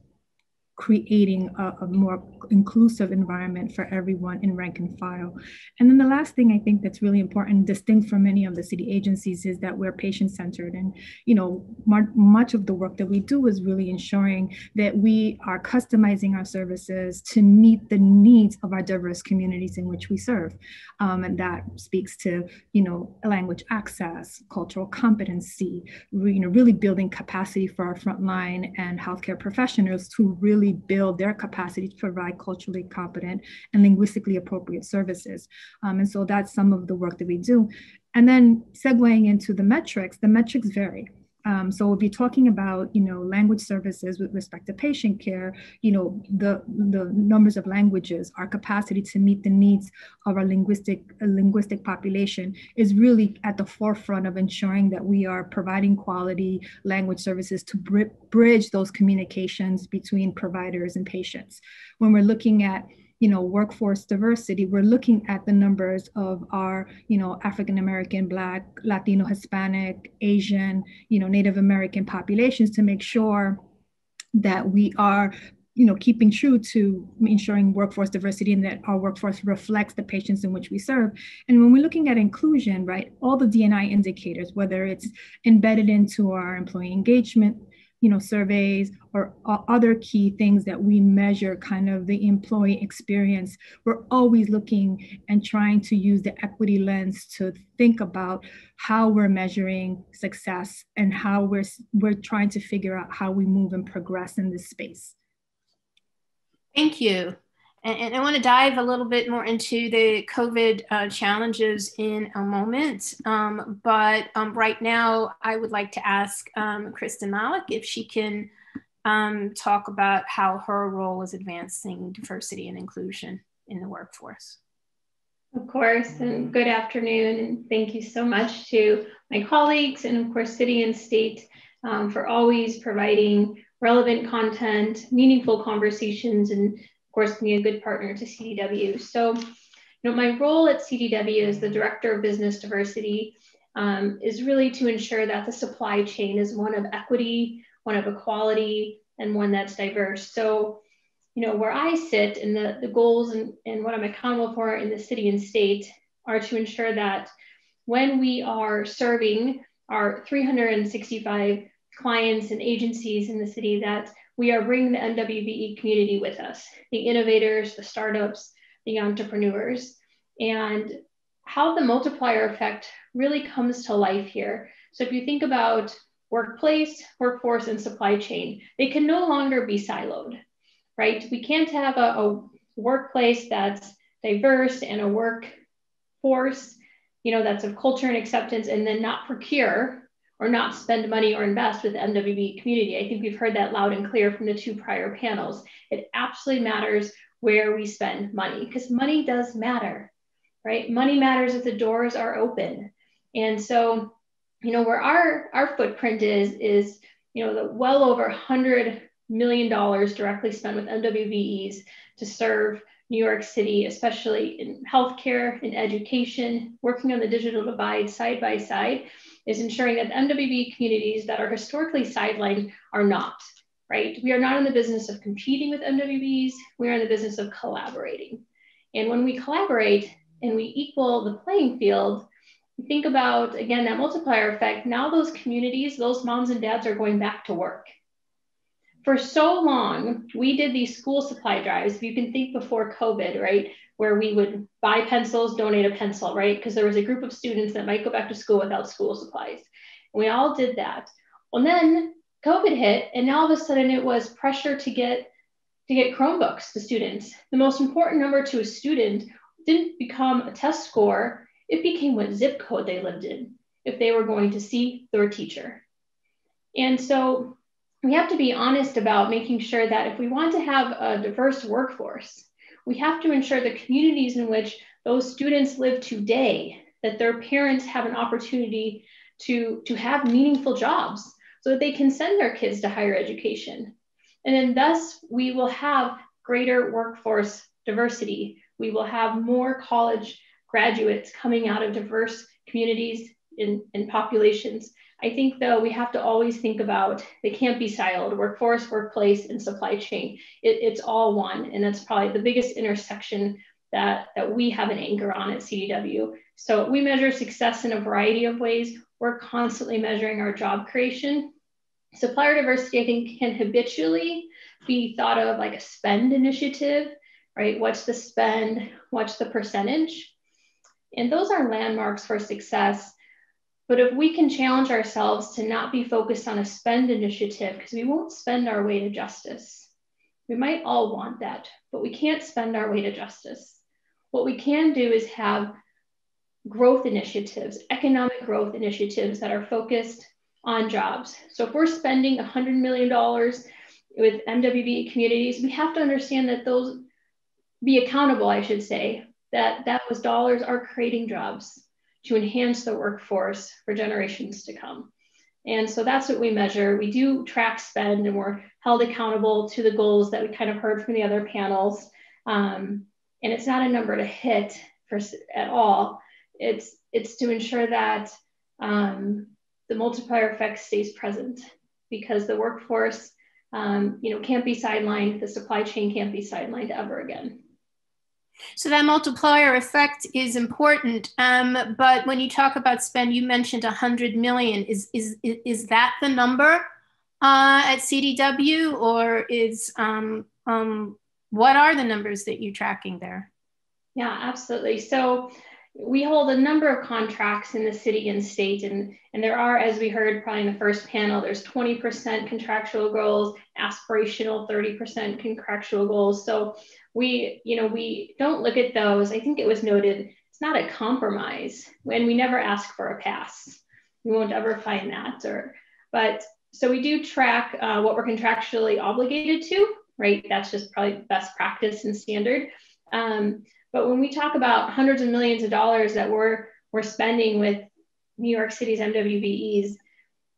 [SPEAKER 11] creating a, a, more inclusive environment for everyone in rank and file. And then the last thing I think that's really important, distinct from many of the city agencies, is that we're patient centered. And, you know, much of the work that we do is really ensuring that we are customizing our services to meet the needs of our diverse communities in which we serve. Um, and that speaks to, you know, language access, cultural competency, you know, really building capacity for our frontline and healthcare professionals to really build their capacity to provide culturally competent and linguistically appropriate services. Um, and so that's some of the work that we do. And then segueing into the metrics, the metrics vary. Um, so we'll be talking about, you know, language services with respect to patient care, you know, the, the numbers of languages, our capacity to meet the needs of our linguistic, uh, linguistic population is really at the forefront of ensuring that we are providing quality language services to br bridge those communications between providers and patients. When we're looking at you know, workforce diversity, we're looking at the numbers of our, you know, African American, Black, Latino, Hispanic, Asian, you know, Native American populations to make sure that we are you know, keeping true to ensuring workforce diversity and that our workforce reflects the patients in which we serve. And when we're looking at inclusion, right, all the DNI indicators, whether it's embedded into our employee engagement you know, surveys or other key things that we measure kind of the employee experience, we're always looking and trying to use the equity lens to think about how we're measuring success and how we're, we're trying to figure out how we move and progress in this space.
[SPEAKER 9] Thank you. And, I want to dive a little bit more into the COVID uh, challenges in a moment. Um, but um, right now, I would like to ask um, Kristin Malek if she can um, talk about how her role is advancing diversity and inclusion in the workforce.
[SPEAKER 12] Of course, and good afternoon, and thank you so much to my colleagues and, of course, City and State um, for always providing relevant content, meaningful conversations, and course, being a good partner to CDW. So, you know, my role at CDW as the Director of Business Diversity um, is really to ensure that the supply chain is one of equity, one of equality, and one that's diverse. So, you know, where I sit and the, the goals and, and what I'm accountable for in the city and state are to ensure that when we are serving our 365 clients and agencies in the city that we are bringing the MWBE community with us, the innovators, the startups, the entrepreneurs, and how the multiplier effect really comes to life here. So if you think about workplace, workforce, and supply chain, they can no longer be siloed, right? We can't have a, a workplace that's diverse and a workforce, you know, that's of culture and acceptance, and then not procure or not spend money or invest with MWB community. I think we've heard that loud and clear from the two prior panels. It absolutely matters where we spend money because money does matter, right? Money matters if the doors are open. And so, you know, where our, our footprint is, is, you know, the well over $100 million directly spent with MWBEs to serve New York City, especially in healthcare, in education, working on the digital divide side by side is ensuring that the MWB communities that are historically sidelined are not, right? We are not in the business of competing with MWBs, we are in the business of collaborating. And when we collaborate and we equal the playing field, think about, again, that multiplier effect. Now those communities, those moms and dads are going back to work, for so long, we did these school supply drives. You can think before COVID, right, where we would buy pencils, donate a pencil, right? Because there was a group of students that might go back to school without school supplies. And we all did that. Well, then COVID hit, and now all of a sudden it was pressure to get to get Chromebooks to students. The most important number to a student didn't become a test score, it became what zip code they lived in if they were going to see their teacher. And so we have to be honest about making sure that if we want to have a diverse workforce, we have to ensure the communities in which those students live today, that their parents have an opportunity to, to have meaningful jobs so that they can send their kids to higher education. And then thus we will have greater workforce diversity. We will have more college graduates coming out of diverse communities and populations I think though we have to always think about they can't be siloed workforce, workplace, and supply chain. It, it's all one, and that's probably the biggest intersection that, that we have an anchor on at CDW. So we measure success in a variety of ways. We're constantly measuring our job creation. Supplier diversity, I think, can habitually be thought of like a spend initiative, right? What's the spend? What's the percentage? And those are landmarks for success but if we can challenge ourselves to not be focused on a spend initiative, because we won't spend our way to justice. We might all want that, but we can't spend our way to justice. What we can do is have growth initiatives, economic growth initiatives that are focused on jobs. So if we're spending $100 million with MWBE communities, we have to understand that those be accountable, I should say, that, that those dollars are creating jobs to enhance the workforce for generations to come. And so that's what we measure. We do track spend and we're held accountable to the goals that we kind of heard from the other panels. Um, and it's not a number to hit for, at all. It's, it's to ensure that um, the multiplier effect stays present because the workforce um, you know, can't be sidelined, the supply chain can't be sidelined ever again.
[SPEAKER 9] So that multiplier effect is important. Um, but when you talk about spend, you mentioned 100 million. Is, is, is that the number uh, at CDW or is, um, um, what are the numbers that you're tracking there?
[SPEAKER 12] Yeah, absolutely. So we hold a number of contracts in the city and state, and, and there are, as we heard probably in the first panel, there's 20% contractual goals, aspirational 30% contractual goals. So we, you know, we don't look at those. I think it was noted it's not a compromise when we never ask for a pass. We won't ever find that. Or, but so we do track uh, what we're contractually obligated to, right? That's just probably best practice and standard. Um, but when we talk about hundreds of millions of dollars that we're we're spending with New York City's MWBEs,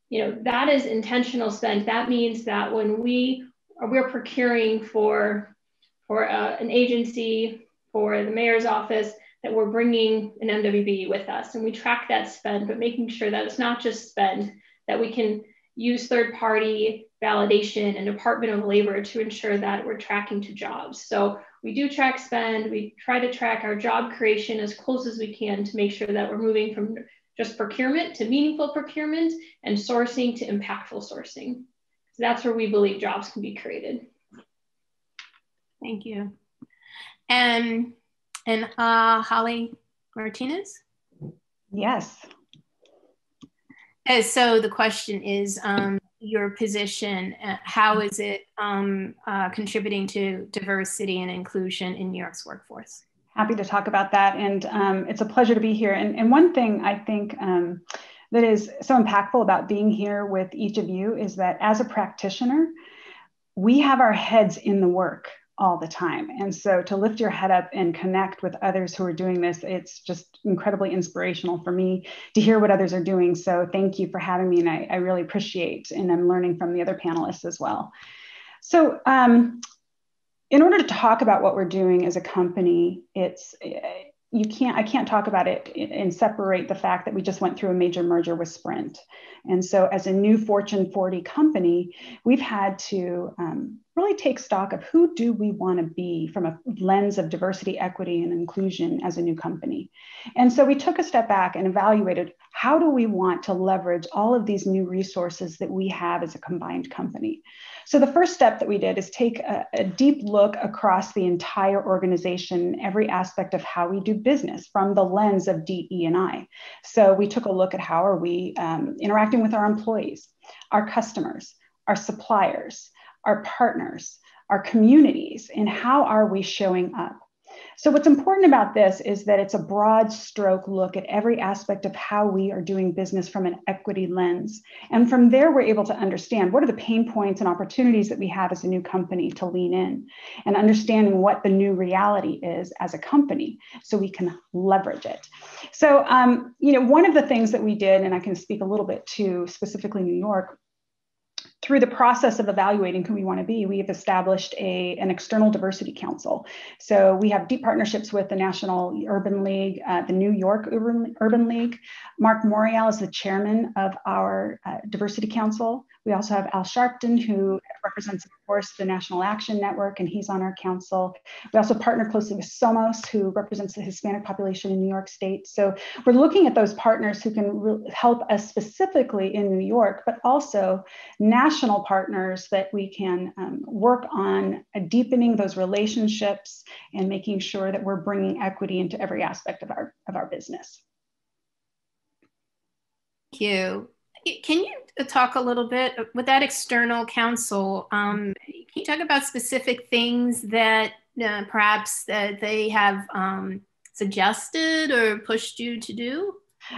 [SPEAKER 12] you know, that is intentional spend. That means that when we we're procuring for for uh, an agency, for the mayor's office, that we're bringing an MWB with us. And we track that spend, but making sure that it's not just spend, that we can use third party validation and Department of Labor to ensure that we're tracking to jobs. So we do track spend, we try to track our job creation as close as we can to make sure that we're moving from just procurement to meaningful procurement and sourcing to impactful sourcing. So that's where we believe jobs can be created.
[SPEAKER 9] Thank you. And and uh, Holly Martinez.
[SPEAKER 13] Yes.
[SPEAKER 9] Uh, so the question is um, your position. Uh, how is it um, uh, contributing to diversity and inclusion in New York's workforce?
[SPEAKER 13] Happy to talk about that, and um, it's a pleasure to be here. And, and one thing I think um, that is so impactful about being here with each of you is that as a practitioner, we have our heads in the work all the time. And so to lift your head up and connect with others who are doing this, it's just incredibly inspirational for me to hear what others are doing. So thank you for having me. And I, I really appreciate, and I'm learning from the other panelists as well. So um, in order to talk about what we're doing as a company, it's you can't i can't talk about it and separate the fact that we just went through a major merger with sprint and so as a new fortune 40 company we've had to um, really take stock of who do we want to be from a lens of diversity equity and inclusion as a new company and so we took a step back and evaluated how do we want to leverage all of these new resources that we have as a combined company? So the first step that we did is take a, a deep look across the entire organization, every aspect of how we do business from the lens of DE and I. So we took a look at how are we um, interacting with our employees, our customers, our suppliers, our partners, our communities, and how are we showing up? So, what's important about this is that it's a broad stroke look at every aspect of how we are doing business from an equity lens. And from there, we're able to understand what are the pain points and opportunities that we have as a new company to lean in and understanding what the new reality is as a company so we can leverage it. So, um, you know, one of the things that we did, and I can speak a little bit to specifically New York, through the process of evaluating who we want to be, we have established a, an external diversity council. So we have deep partnerships with the National Urban League, uh, the New York Urban, Urban League. Marc Morial is the chairman of our uh, diversity council. We also have Al Sharpton, who represents, of course, the National Action Network, and he's on our council. We also partner closely with Somos, who represents the Hispanic population in New York State. So we're looking at those partners who can help us specifically in New York, but also national partners that we can um, work on deepening those relationships and making sure that we're bringing equity into every aspect of our, of our business.
[SPEAKER 9] Thank you. Can you talk a little bit with that external council? Um, can you talk about specific things that uh, perhaps that they have um, suggested or pushed you to do?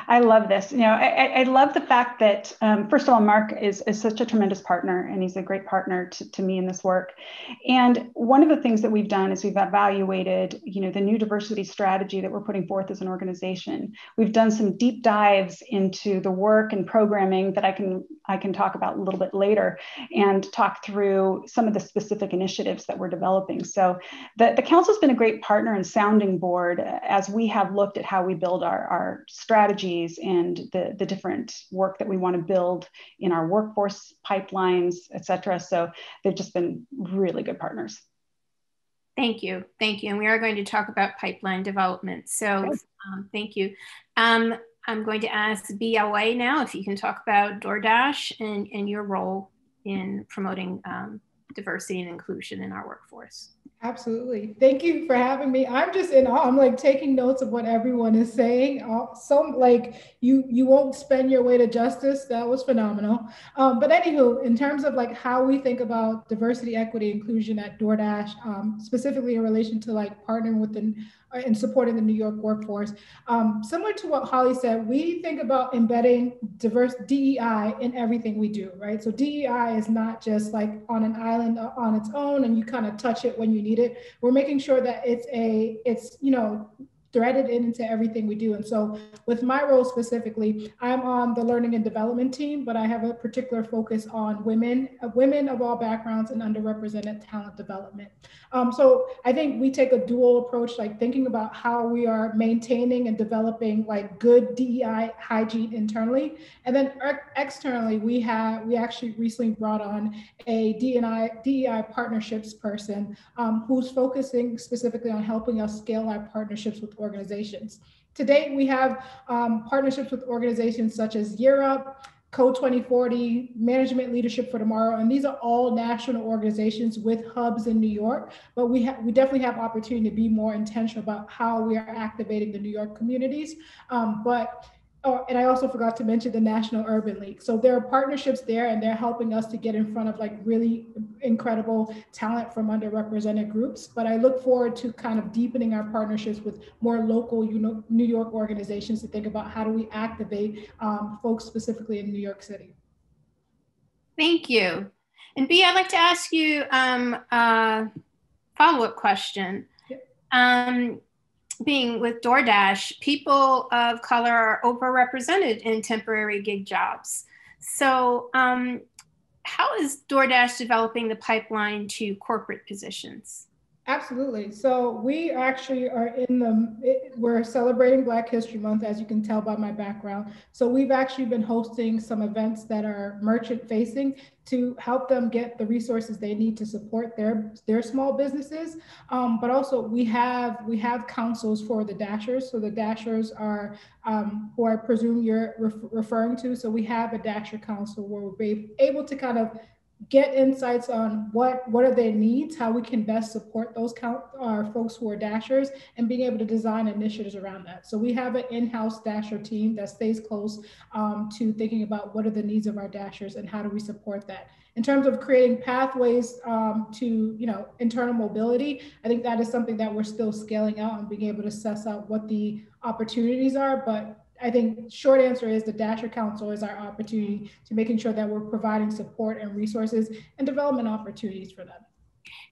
[SPEAKER 13] I love this. You know, I, I love the fact that um, first of all, Marc is, is such a tremendous partner, and he's a great partner to, to me in this work. And one of the things that we've done is we've evaluated, you know, the new diversity strategy that we're putting forth as an organization. We've done some deep dives into the work and programming that I can I can talk about a little bit later, and talk through some of the specific initiatives that we're developing. So the the council's been a great partner and sounding board as we have looked at how we build our our strategy strategies and the, the different work that we want to build in our workforce pipelines, et cetera. So they've just been really good partners.
[SPEAKER 9] Thank you. Thank you. And we are going to talk about pipeline development. So um, thank you. Um, I'm going to ask BLA now if you can talk about DoorDash and, and your role in promoting um, diversity and inclusion in our workforce.
[SPEAKER 14] Absolutely. Thank you for having me. I'm just in awe. I'm like taking notes of what everyone is saying. Some like you you won't spend your way to justice. That was phenomenal. Um, but anywho, in terms of like how we think about diversity, equity, inclusion at DoorDash, um, specifically in relation to like partnering with the in supporting the New York workforce. Um, similar to what Holly said, we think about embedding diverse DEI in everything we do, right? So DEI is not just like on an island on its own and you kind of touch it when you need it. We're making sure that it's a, it's, you know, threaded into everything we do. And so, with my role specifically, I'm on the learning and development team, but I have a particular focus on women, uh, women of all backgrounds and underrepresented talent development. Um, so, I think we take a dual approach, like thinking about how we are maintaining and developing like good DEI hygiene internally, and then externally, we have we actually recently brought on a DEI DEI partnerships person um, who's focusing specifically on helping us scale our partnerships with organizations. To date, we have um, partnerships with organizations such as Year Up, Code 2040, Management Leadership for Tomorrow, and these are all national organizations with hubs in New York. But we have we definitely have opportunity to be more intentional about how we are activating the New York communities. Um, but Oh, and I also forgot to mention the National Urban League. So there are partnerships there, and they're helping us to get in front of like really incredible talent from underrepresented groups. But I look forward to kind of deepening our partnerships with more local, you know, New York organizations to think about how do we activate um, folks specifically in New York City.
[SPEAKER 9] Thank you. And B, I'd like to ask you um, a follow-up question. Um, being with DoorDash, people of color are overrepresented in temporary gig jobs. So, um, how is DoorDash developing the pipeline to corporate positions?
[SPEAKER 14] Absolutely. So we actually are in the, we're celebrating Black History Month, as you can tell by my background. So we've actually been hosting some events that are merchant facing to help them get the resources they need to support their their small businesses. Um, but also we have we have councils for the dashers. So the dashers are um, who I presume you're referring to. So we have a dasher council where we're able to kind of get insights on what what are their needs, how we can best support those count, our folks who are dashers, and being able to design initiatives around that. So we have an in-house dasher team that stays close um, to thinking about what are the needs of our dashers and how do we support that. In terms of creating pathways um, to you know internal mobility, I think that is something that we're still scaling out and being able to assess out what the opportunities are, but I think short answer is the Dasher Council is our opportunity to making sure that we're providing support and resources and development opportunities for them.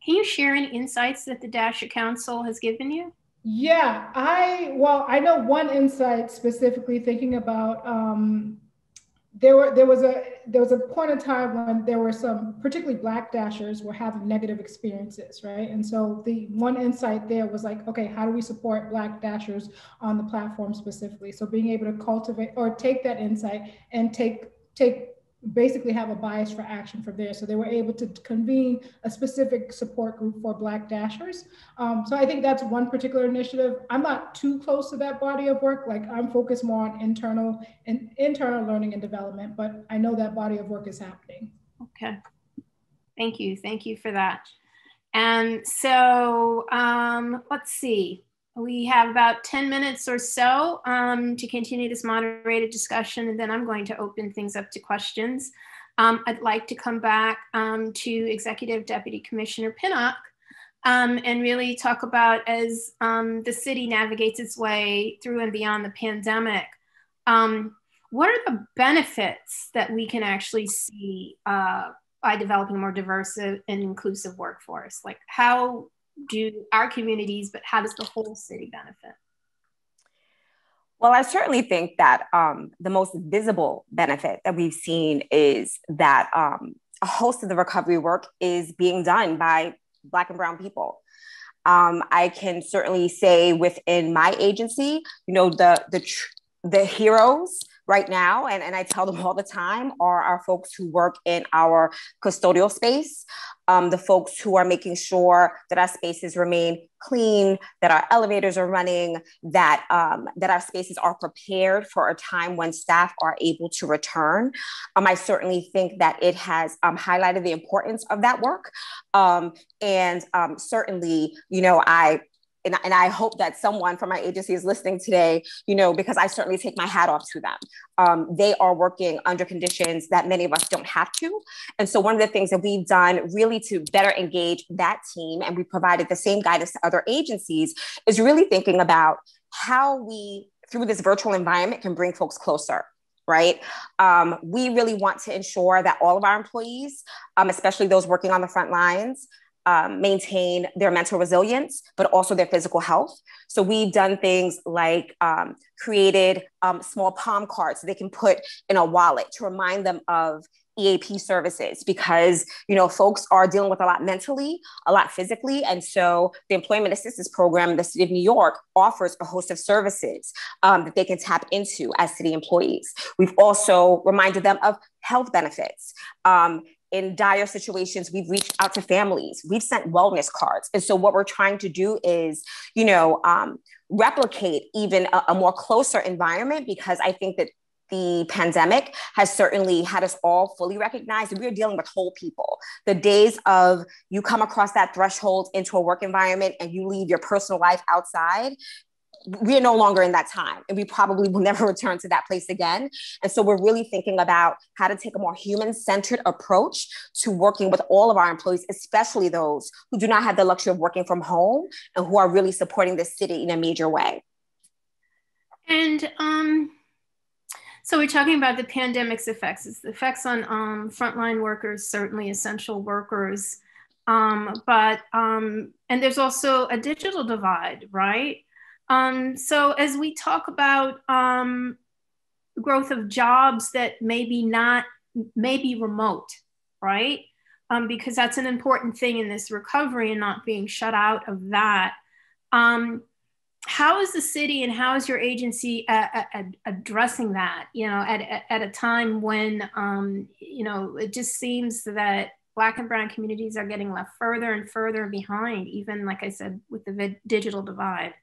[SPEAKER 9] Can you share any insights that the Dasher Council has given you?
[SPEAKER 14] Yeah, I well, I know one insight specifically thinking about um, there were there was a there was a point in time when there were some particularly black dashers were having negative experiences right? And so the one insight there was like okay how do we support black dashers on the platform specifically? So being able to cultivate or take that insight and take take basically have a bias for action from there. So they were able to convene a specific support group for Black Dashers. Um, so I think that's one particular initiative. I'm not too close to that body of work. Like I'm focused more on internal and internal learning and development, but I know that body of work is happening.
[SPEAKER 9] Okay. Thank you. Thank you for that. And so um, let's see. We have about 10 minutes or so um, to continue this moderated discussion, and then I'm going to open things up to questions. Um, I'd like to come back um, to Executive Deputy Commissioner Pinnock um, and really talk about as um, the city navigates its way through and beyond the pandemic. Um, what are the benefits that we can actually see uh, by developing a more diverse and inclusive workforce? Like how do our communities, but how does the whole city benefit?
[SPEAKER 10] Well, I certainly think that um, the most visible benefit that we've seen is that um, a host of the recovery work is being done by Black and Brown people. Um, I can certainly say within my agency, you know, the the the heroes right now, and, and I tell them all the time, are our folks who work in our custodial space, um, the folks who are making sure that our spaces remain clean, that our elevators are running, that um, that our spaces are prepared for a time when staff are able to return. Um, I certainly think that it has um, highlighted the importance of that work, um, and um, certainly, you know, I and, and I hope that someone from my agency is listening today, you know, because I certainly take my hat off to them. Um, they are working under conditions that many of us don't have to. And so, one of the things that we've done really to better engage that team, and we provided the same guidance to other agencies, is really thinking about how we, through this virtual environment, can bring folks closer right? Um, we really want to ensure that all of our employees, um, especially those working on the front lines, um, maintain their mental resilience, but also their physical health. So we've done things like um, created um, small palm cards they can put in a wallet to remind them of EAP services because you know folks are dealing with a lot mentally, a lot physically, and so the Employment Assistance Program in the City of New York offers a host of services um, that they can tap into as city employees. We've also reminded them of health benefits. Um, in dire situations, we've reached out to families, we've sent wellness cards. And so, what we're trying to do is, you know, um, replicate even a, a more closer environment because I think that the pandemic has certainly had us all fully recognize that we are dealing with whole people. The days of you come across that threshold into a work environment and you leave your personal life outside we are no longer in that time and we probably will never return to that place again. And so we're really thinking about how to take a more human-centered approach to working with all of our employees especially those who do not have the luxury of working from home and who are really supporting the city in a major way.
[SPEAKER 9] And um so we're talking about the pandemic's effects. It's the effects on um, frontline workers certainly essential workers. Um, but um, and there's also a digital divide right um, so as we talk about um, growth of jobs that maybe not, maybe remote, right? um, because that's an important thing in this recovery and not being shut out of that. Um, how is the city and how is your agency uh, uh, uh, addressing that? You know, at, at a time when, um, you know, it just seems that Black and Brown communities are getting left further and further behind, even like I said, with the digital divide.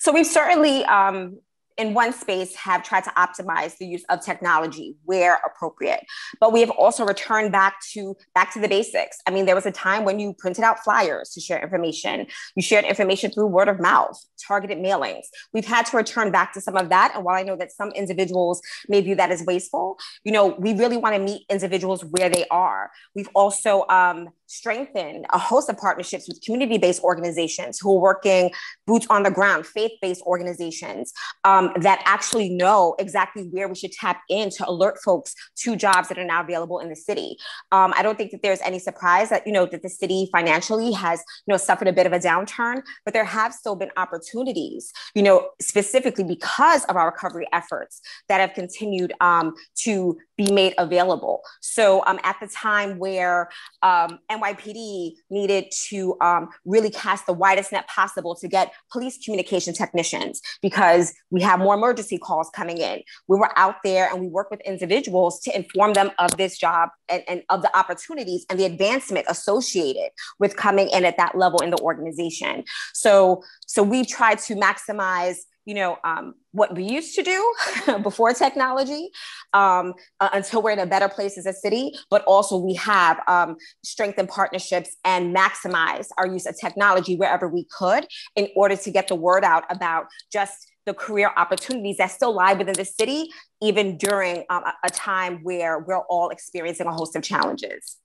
[SPEAKER 10] So we've certainly um, in one space have tried to optimize the use of technology where appropriate. But we have also returned back to back to the basics. I mean there was a time when you printed out flyers to share information. You shared information through word of mouth targeted mailings. We've had to return back to some of that. And while i know that some individuals may view that as wasteful you know we really want to meet individuals where they are. We've also um, strengthened a host of partnerships with community-based organizations who are working boots on the ground faith-based organizations um, that actually know exactly where we should tap in to alert folks to jobs that are now available in the city. Um, I don't think that there's any surprise that you know that the city financially has you know suffered a bit of a downturn, but there have still been opportunities, you know, specifically because of our recovery efforts that have continued um, to be made available. So um, at the time where um, NYPD needed to um, really cast the widest net possible to get police communication technicians because we have more emergency calls coming in. We were out there and we worked with individuals to inform them of this job and, and of the opportunities and the advancement associated with coming in at that level in the organization. So, so we tried to maximize you know, um, what we used to do before technology um, uh, until we're in a better place as a city, but also we have um, strengthened partnerships and maximize our use of technology wherever we could in order to get the word out about just the career opportunities that still lie within the city, even during um, a, a time where we're all experiencing a host of challenges.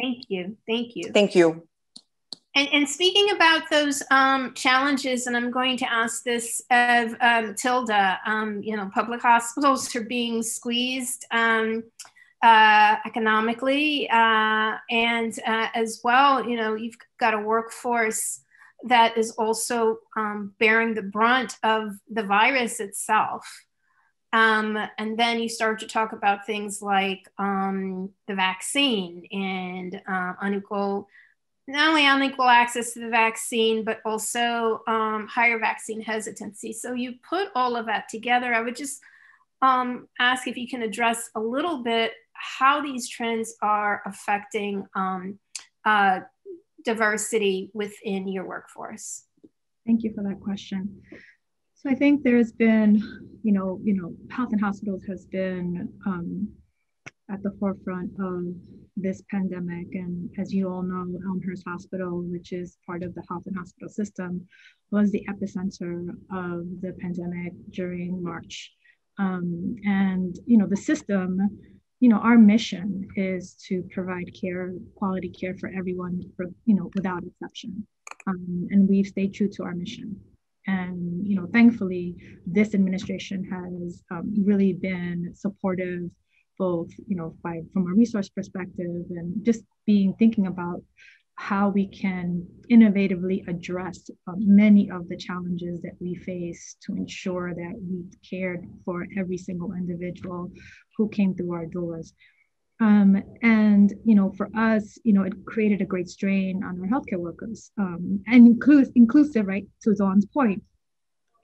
[SPEAKER 9] Thank you. Thank you.
[SPEAKER 10] Thank you.
[SPEAKER 9] And, and speaking about those um, challenges, and I'm going to ask this of um, Tilda, um, you know, public hospitals are being squeezed um, uh, economically, uh, and uh, as well, you know, you've got a workforce that is also um, bearing the brunt of the virus itself. Um, and then you start to talk about things like um, the vaccine and uh, unequal not only unequal access to the vaccine, but also um, higher vaccine hesitancy. So you put all of that together. I would just um, ask if you can address a little bit how these trends are affecting um, uh, diversity within your workforce.
[SPEAKER 11] Thank you for that question. So I think there's been, you know, you know, health and hospitals has been um, at the forefront of this pandemic. And as you all know, Elmhurst Hospital, which is part of the health and hospital system, was the epicenter of the pandemic during March. Um, and, you know, the system, you know, our mission is to provide care, quality care for everyone, for, you know, without exception. Um, and we've stayed true to our mission. And, you know, thankfully, this administration has um, really been supportive both you know by from a resource perspective and just being thinking about how we can innovatively address uh, many of the challenges that we face to ensure that we cared for every single individual who came through our doors. Um, and you know, for us, you know, it created a great strain on our healthcare workers, um, and inclusive, right, to Dawn's point,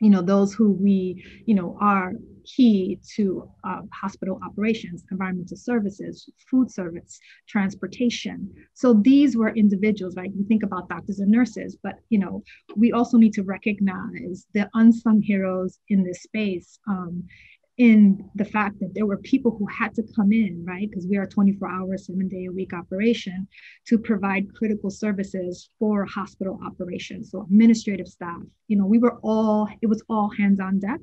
[SPEAKER 11] you know, those who we, you know, are key to uh, hospital operations, environmental services, food service, transportation. So these were individuals, right? You think about doctors and nurses, but you know, we also need to recognize the unsung heroes in this space. Um, in the fact that there were people who had to come in, right? Because we are a 24 hour, seven day a week operation to provide critical services for hospital operations. So administrative staff, you know, we were all, it was all hands on deck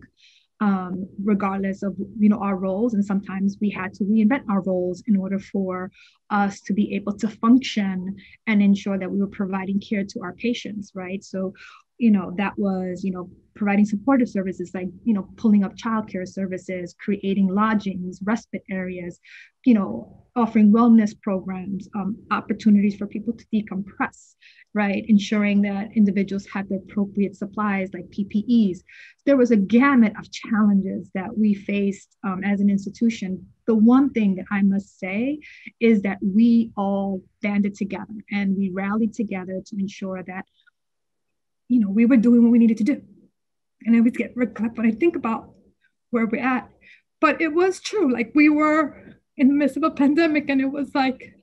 [SPEAKER 11] um, regardless of you know our roles and sometimes we had to reinvent our roles in order for us to be able to function and ensure that we were providing care to our patients right? So you know, that was, you know, providing supportive services like, you know, pulling up childcare services, creating lodgings, respite areas, you know, offering wellness programs, um, opportunities for people to decompress, right? Ensuring that individuals had the appropriate supplies like PPEs. There was a gamut of challenges that we faced um, as an institution. The one thing that I must say is that we all banded together and we rallied together to ensure that, you know, we were doing what we needed to do. And I always get regret when I think about where we're at. But it was true. Like we were in the midst of a pandemic and it was like,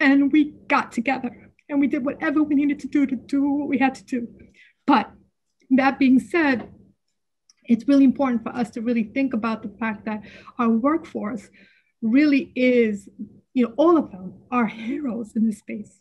[SPEAKER 11] and we got together and we did whatever we needed to do to do what we had to do. But that being said, it's really important for us to really think about the fact that our workforce really is, you know, all of them are heroes in this space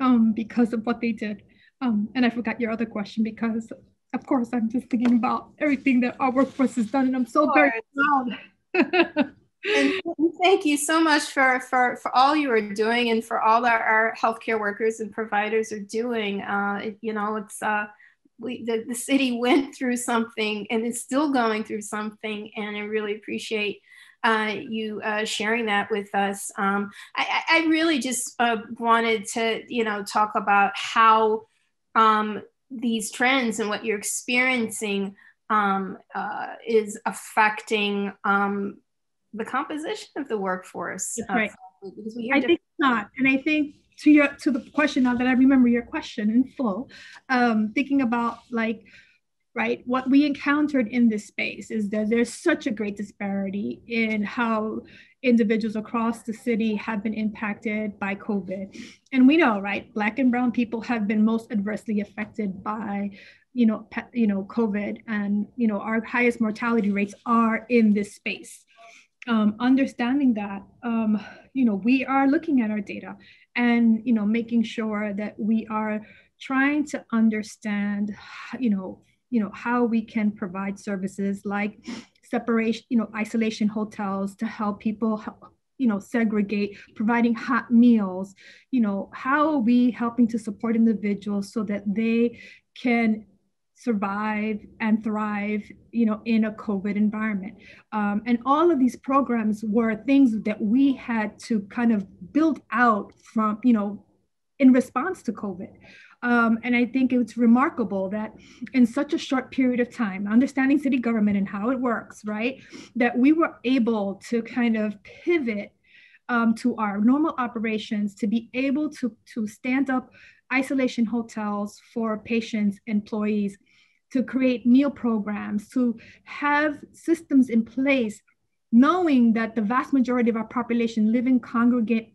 [SPEAKER 11] um, because of what they did. Um, and I forgot your other question because, of course, I'm just thinking about everything that our workforce has done, and I'm so very proud.
[SPEAKER 9] and thank you so much for, for, for all you are doing and for all our, our healthcare workers and providers are doing. Uh, you know, it's uh, we, the, the city went through something and is still going through something, and I really appreciate uh, you uh, sharing that with us. Um, I, I, really just uh, wanted to, you know, talk about how um, these trends and what you're experiencing um, uh, is affecting um, the composition of the workforce.
[SPEAKER 11] That's right. Because we I think not, and I think to your to the question now that I remember your question in full, um, thinking about like right what we encountered in this space is that there's such a great disparity in how individuals across the city have been impacted by covid. And we know right black and brown people have been most adversely affected by you know you know covid. And you know our highest mortality rates are in this space. Um, understanding that, um, you know, we are looking at our data and, you know, making sure that we are trying to understand, you know, you know, how we can provide services like separation, you know, isolation hotels to help people, you know, segregate, providing hot meals, you know, how are we helping to support individuals so that they can survive and thrive you know in a covid environment? Um, and all of these programs were things that we had to kind of build out from you know in response to covid um, and I think it's remarkable that in such a short period of time, understanding city government and how it works, right, that we were able to kind of pivot um, to our normal operations to be able to, to stand up isolation hotels for patients, employees, to create meal programs, to have systems in place, knowing that the vast majority of our population live in congregate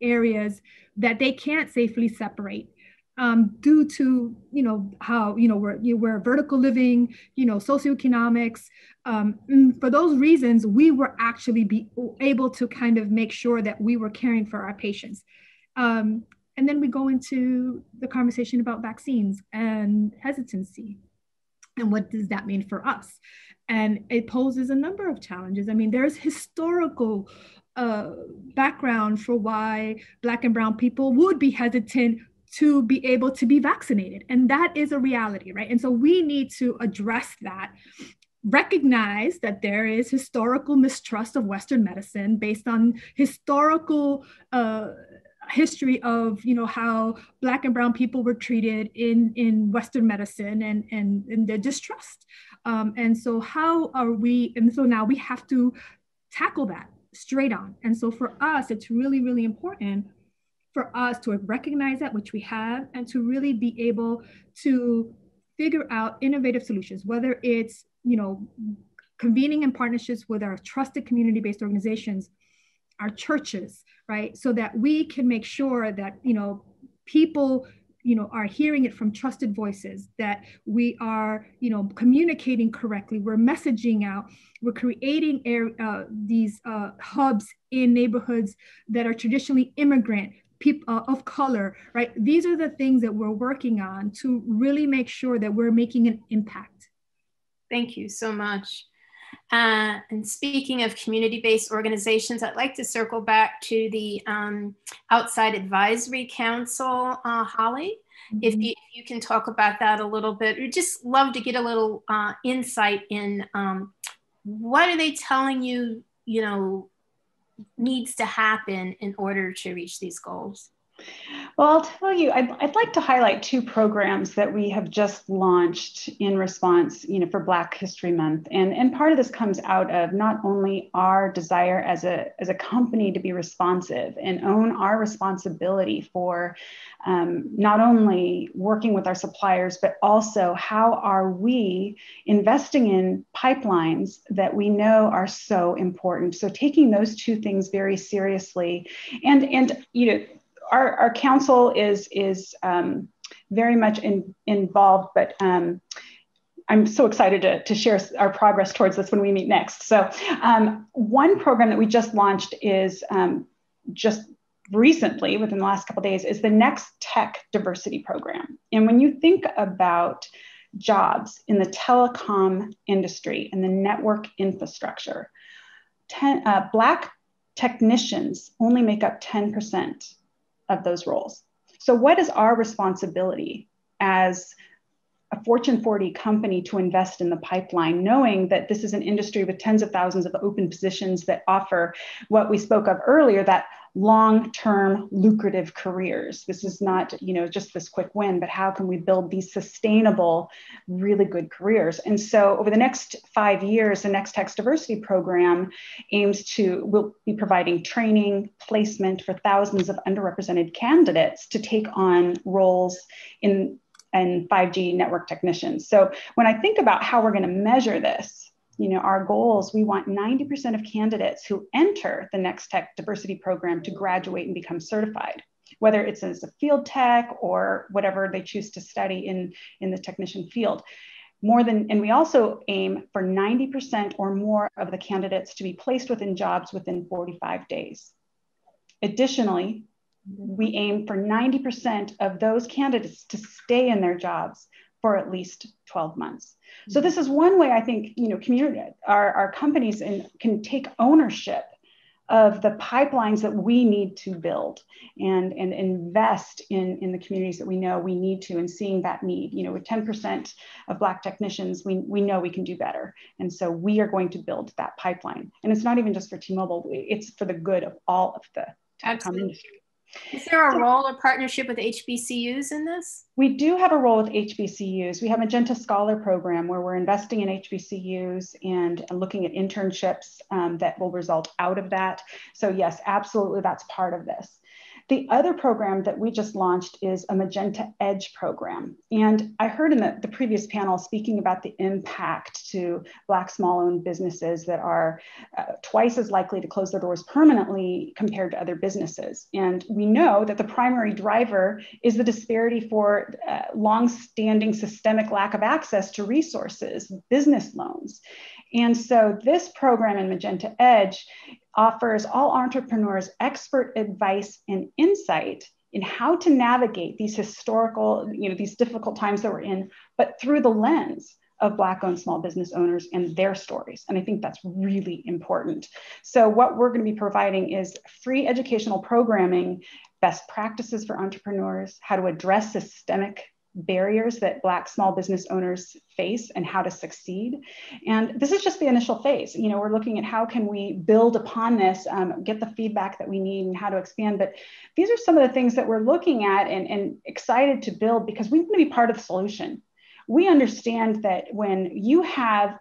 [SPEAKER 11] areas that they can't safely separate. Um, due to you know how you know we're you we're vertical living, you know socioeconomics. Um, for those reasons, we were actually be able to kind of make sure that we were caring for our patients. Um, and then we go into the conversation about vaccines and hesitancy and what does that mean for us? And it poses a number of challenges. I mean, there's historical uh, background for why Black and Brown people would be hesitant to be able to be vaccinated. And that is a reality, right? And so we need to address that recognize that there is historical mistrust of Western medicine based on historical uh, history of you know how black and brown people were treated in in western medicine and and, and their distrust um, and so how are we and so now we have to tackle that straight on and so for us it's really really important for us to recognize that which we have and to really be able to figure out innovative solutions whether it's you know convening in partnerships with our trusted community-based organizations our churches, right? So that we can make sure that, you know, people you know are hearing it from trusted voices that we are you know communicating correctly we're messaging out we're creating air, uh, these uh, hubs in neighborhoods that are traditionally immigrant people uh, of color right these are the things that we're working on to really make sure that we're making an impact
[SPEAKER 9] thank you so much uh, and speaking of community-based organizations, I'd like to circle back to the um, Outside Advisory Council, uh, Holly. Mm-hmm. If, you, if you can talk about that a little bit, we'd just love to get a little uh, insight in um, what are they telling you, you know, needs to happen in order to reach these goals?
[SPEAKER 13] Well, I'll tell you, I'd, I'd like to highlight two programs that we have just launched in response, you know, for Black History Month. And, and part of this comes out of not only our desire as a, as a company to be responsive and own our responsibility for um, not only working with our suppliers, but also how are we investing in pipelines that we know are so important. So taking those two things very seriously and, and, you know, our, our council is is um, very much in, involved, but um, I'm so excited to, to share our progress towards this when we meet next. So um, one program that we just launched is um, just recently, within the last couple days, is the Next Tech Diversity Program. And when you think about jobs in the telecom industry and the network infrastructure, ten, uh, Black technicians only make up 10% of those roles. So, what is our responsibility as a Fortune 40 company to invest in the pipeline, knowing that this is an industry with tens of thousands of open positions that offer what we spoke of earlier that long-term lucrative careers this is not you know just this quick win but how can we build these sustainable really good careers and so over the next five years the next tech diversity program aims to will be providing training placement for thousands of underrepresented candidates to take on roles in and 5G network technicians. So when I think about how we're going to measure this, you know, our goals, we want 90% of candidates who enter the Next Tech Diversity Program to graduate and become certified, whether it's as a field tech or whatever they choose to study in, in the technician field. More than, and we also aim for 90% or more of the candidates to be placed within jobs within 45 days. Additionally, we aim for 90% of those candidates to stay in their jobs for at least 12 months. So mm-hmm. this is one way I think, you know, community, our, our companies in, can take ownership of the pipelines that we need to build and, and invest in, in the communities that we know we need to and seeing that need. You know, with 10% of Black technicians, we, we know we can do better. And so we are going to build that pipeline. And it's not even just for T-Mobile, it's for the good of all of the telecom industry.
[SPEAKER 9] Is there a role or partnership with HBCUs in this?
[SPEAKER 13] We do have a role with HBCUs. We have a Magenta Scholar program where we're investing in HBCUs and looking at internships um, that will result out of that. So, yes, absolutely, that's part of this. The other program that we just launched is a Magenta Edge program. And I heard in the, the previous panel speaking about the impact to Black small owned businesses that are uh, twice as likely to close their doors permanently compared to other businesses. And we know that the primary driver is the disparity for uh, long standing systemic lack of access to resources, business loans. And so this program in Magenta Edge offers all entrepreneurs expert advice and insight in how to navigate these historical, you know, these difficult times that we're in, but through the lens of Black owned small business owners and their stories. And I think that's really important. So, what we're going to be providing is free educational programming, best practices for entrepreneurs, how to address systemic barriers that Black small business owners face and how to succeed. And this is just the initial phase. You know, we're looking at how can we build upon this, um, get the feedback that we need and how to expand. But these are some of the things that we're looking at and, and excited to build because we want to be part of the solution. We understand that when you have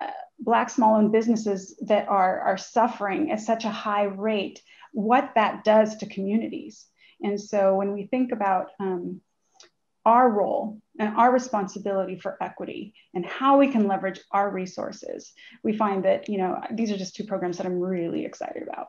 [SPEAKER 13] uh, Black small owned businesses that are, are suffering at such a high rate, what that does to communities. And so when we think about um, our role and our responsibility for equity and how we can leverage our resources. We find that you know these are just two programs that i'm really excited about.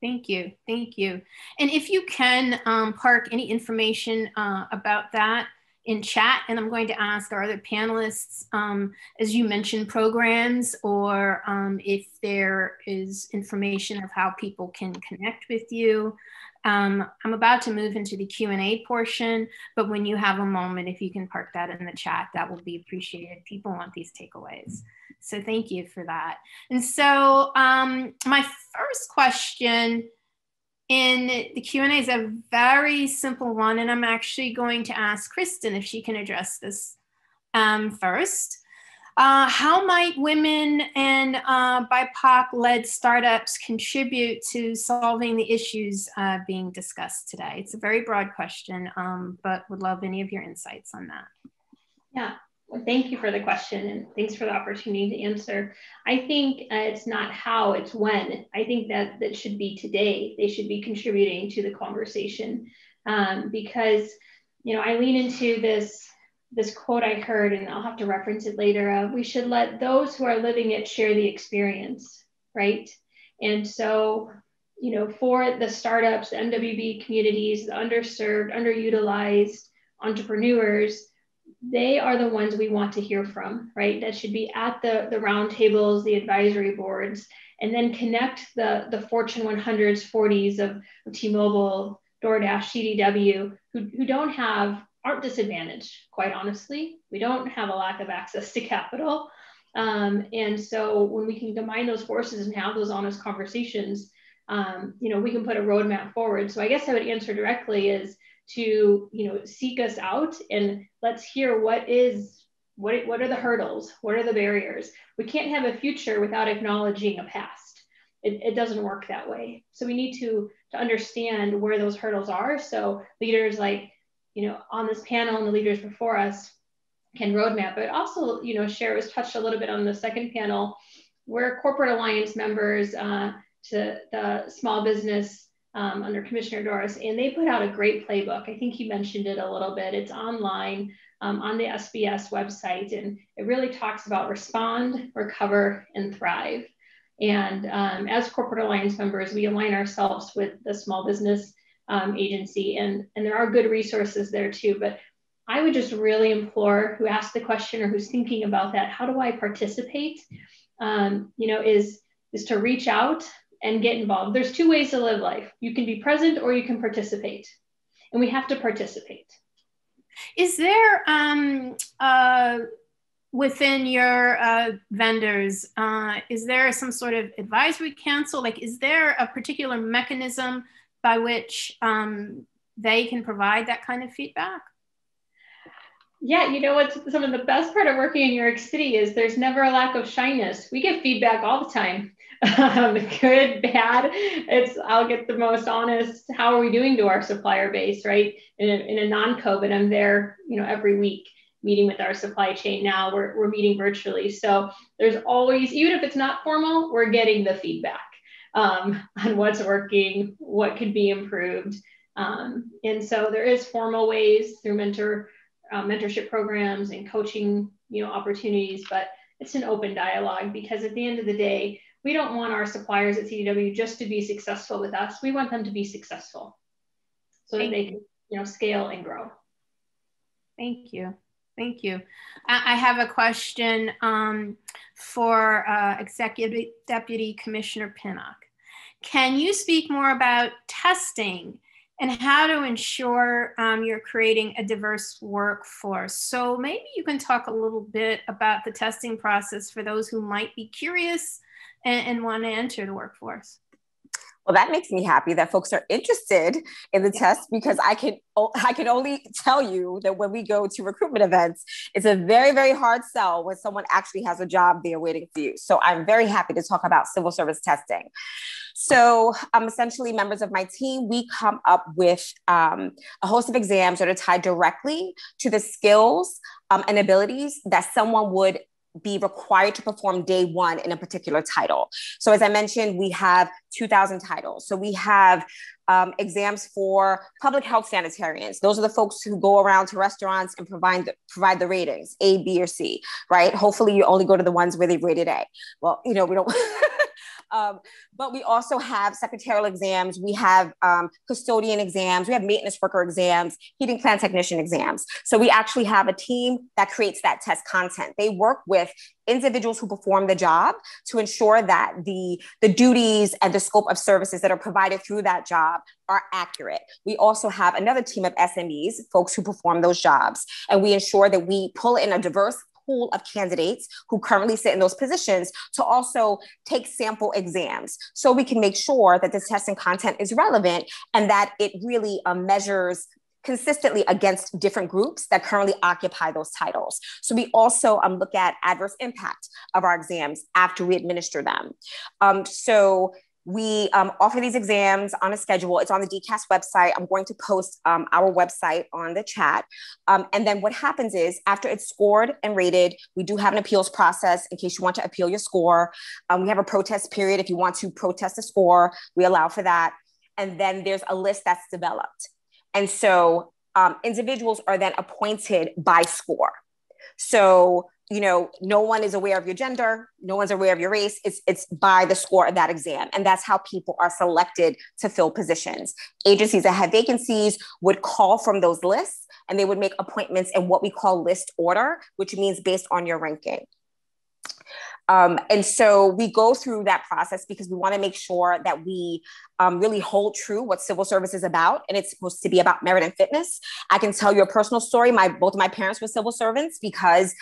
[SPEAKER 9] Thank you. Thank you. And if you can um, park any information uh, about that in chat and i'm going to ask our other panelists um, as you mentioned programs or um, if there is information of how people can connect with you um, I'm about to move into the Q&A portion, but when you have a moment, if you can park that in the chat, that will be appreciated. People want these takeaways. So thank you for that. And so um, my first question, in the Q&A is a very simple one, and I'm actually going to ask Kristin if she can address this um, first. Uh, how might women and uh, BIPOC-led startups contribute to solving the issues uh, being discussed today? It's a very broad question, um, but would love any of your insights on that.
[SPEAKER 12] Yeah, well, thank you for the question and thanks for the opportunity to answer. I think uh, it's not how, it's when. I think that that should be today. They should be contributing to the conversation um, because, you know, I lean into this this quote I heard, and I'll have to reference it later. Uh, we should let those who are living it share the experience, right? And so, you know, for the startups, the MWB communities, the underserved, underutilized entrepreneurs, they are the ones we want to hear from, right? That should be at the, the roundtables, the advisory boards, and then connect the, the Fortune 100s, 40s of, of T-Mobile, DoorDash, CDW, who, who don't have aren't disadvantaged, quite honestly. We don't have a lack of access to capital. Um, and so when we can combine those forces and have those honest conversations, um, you know, we can put a roadmap forward. So I guess I would answer directly is to, you know, seek us out and let's hear what is, what, what are the hurdles? What are the barriers? We can't have a future without acknowledging a past. It, it doesn't work that way. So we need to, to understand where those hurdles are. So leaders like you know, on this panel and the leaders before us can roadmap, but also, you know, share was touched a little bit on the second panel. We're corporate alliance members uh, to the small business um, under Commissioner Doris, and they put out a great playbook. I think you mentioned it a little bit. It's online um, on the SBS website, and it really talks about respond, recover, and thrive. And um, as corporate alliance members, we align ourselves with the small business um, agency. And, and there are good resources there too. But I would just really implore who asked the question or who's thinking about that, how do I participate? Um, you know, is, is to reach out and get involved. There's two ways to live life. You can be present or you can participate. And we have to participate.
[SPEAKER 9] Is there um, uh, within your uh, vendors, uh, is there some sort of advisory council? Like, is there a particular mechanism by which um, they can provide that kind of feedback?
[SPEAKER 12] Yeah, you know what's some of the best part of working in New York City is there's never a lack of shyness. We get feedback all the time. Um, good, bad. It's I'll get the most honest. How are we doing to our supplier base, right? In a, in a non-COVID, I'm there, you know, every week meeting with our supply chain. Now we're we're meeting virtually, so there's always, even if it's not formal, we're getting the feedback um, on what's working, what could be improved. Um, and so there is formal ways through mentor uh, mentorship programs and coaching, you know, opportunities, but it's an open dialogue because at the end of the day, we don't want our suppliers at CDW just to be successful with us. We want them to be successful so Thank that they can, you know, scale and grow.
[SPEAKER 9] Thank you. Thank you. I have a question um, for uh, Executive Deputy Commissioner Pinnock. Can you speak more about testing and how to ensure um, you're creating a diverse workforce? So maybe you can talk a little bit about the testing process for those who might be curious and, and want to enter the workforce.
[SPEAKER 10] Well, that makes me happy that folks are interested in the test because I can I can only tell you that when we go to recruitment events, it's a very very hard sell when someone actually has a job there waiting for you. So I'm very happy to talk about civil service testing. So, um, essentially, members of my team, we come up with um, a host of exams that are tied directly to the skills um, and abilities that someone would be required to perform day one in a particular title. So, as I mentioned, we have 2,000 titles. So, we have um, exams for public health sanitarians. Those are the folks who go around to restaurants and provide the, provide the ratings A, B, or C, right? Hopefully, you only go to the ones where they've rated A. Well, you know, we don't. Um, but we also have secretarial exams, we have um, custodian exams, we have maintenance worker exams, heating plant technician exams. So we actually have a team that creates that test content. They work with individuals who perform the job to ensure that the, the duties and the scope of services that are provided through that job are accurate. We also have another team of SMEs, folks who perform those jobs, and we ensure that we pull in a diverse pool of candidates who currently sit in those positions to also take sample exams so we can make sure that this testing content is relevant and that it really um, measures consistently against different groups that currently occupy those titles. So we also um, look at adverse impact of our exams after we administer them. Um, so we um, offer these exams on a schedule. It's on the DCAS website. I'm going to post um, our website on the chat. Um, and then what happens is after it's scored and rated, we do have an appeals process in case you want to appeal your score. Um, we have a protest period. If you want to protest a score, we allow for that. And then there's a list that's developed. And so um, individuals are then appointed by score. So you know, no one is aware of your gender, no one's aware of your race. It's it's by the score of that exam, and that's how people are selected to fill positions. Agencies that have vacancies would call from those lists, and they would make appointments in what we call list order, which means based on your ranking. Um, and so we go through that process because we want to make sure that we um, really hold true what civil service is about. And it's supposed to be about merit and fitness. I can tell you a personal story. My both of my parents were civil servants because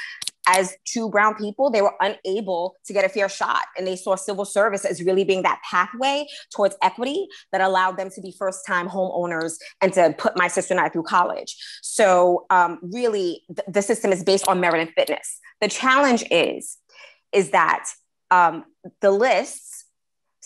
[SPEAKER 10] as two brown people, they were unable to get a fair shot. And they saw civil service as really being that pathway towards equity that allowed them to be first time homeowners and to put my sister and I through college. So, um, really, th- the system is based on merit and fitness. The challenge is is that um, the lists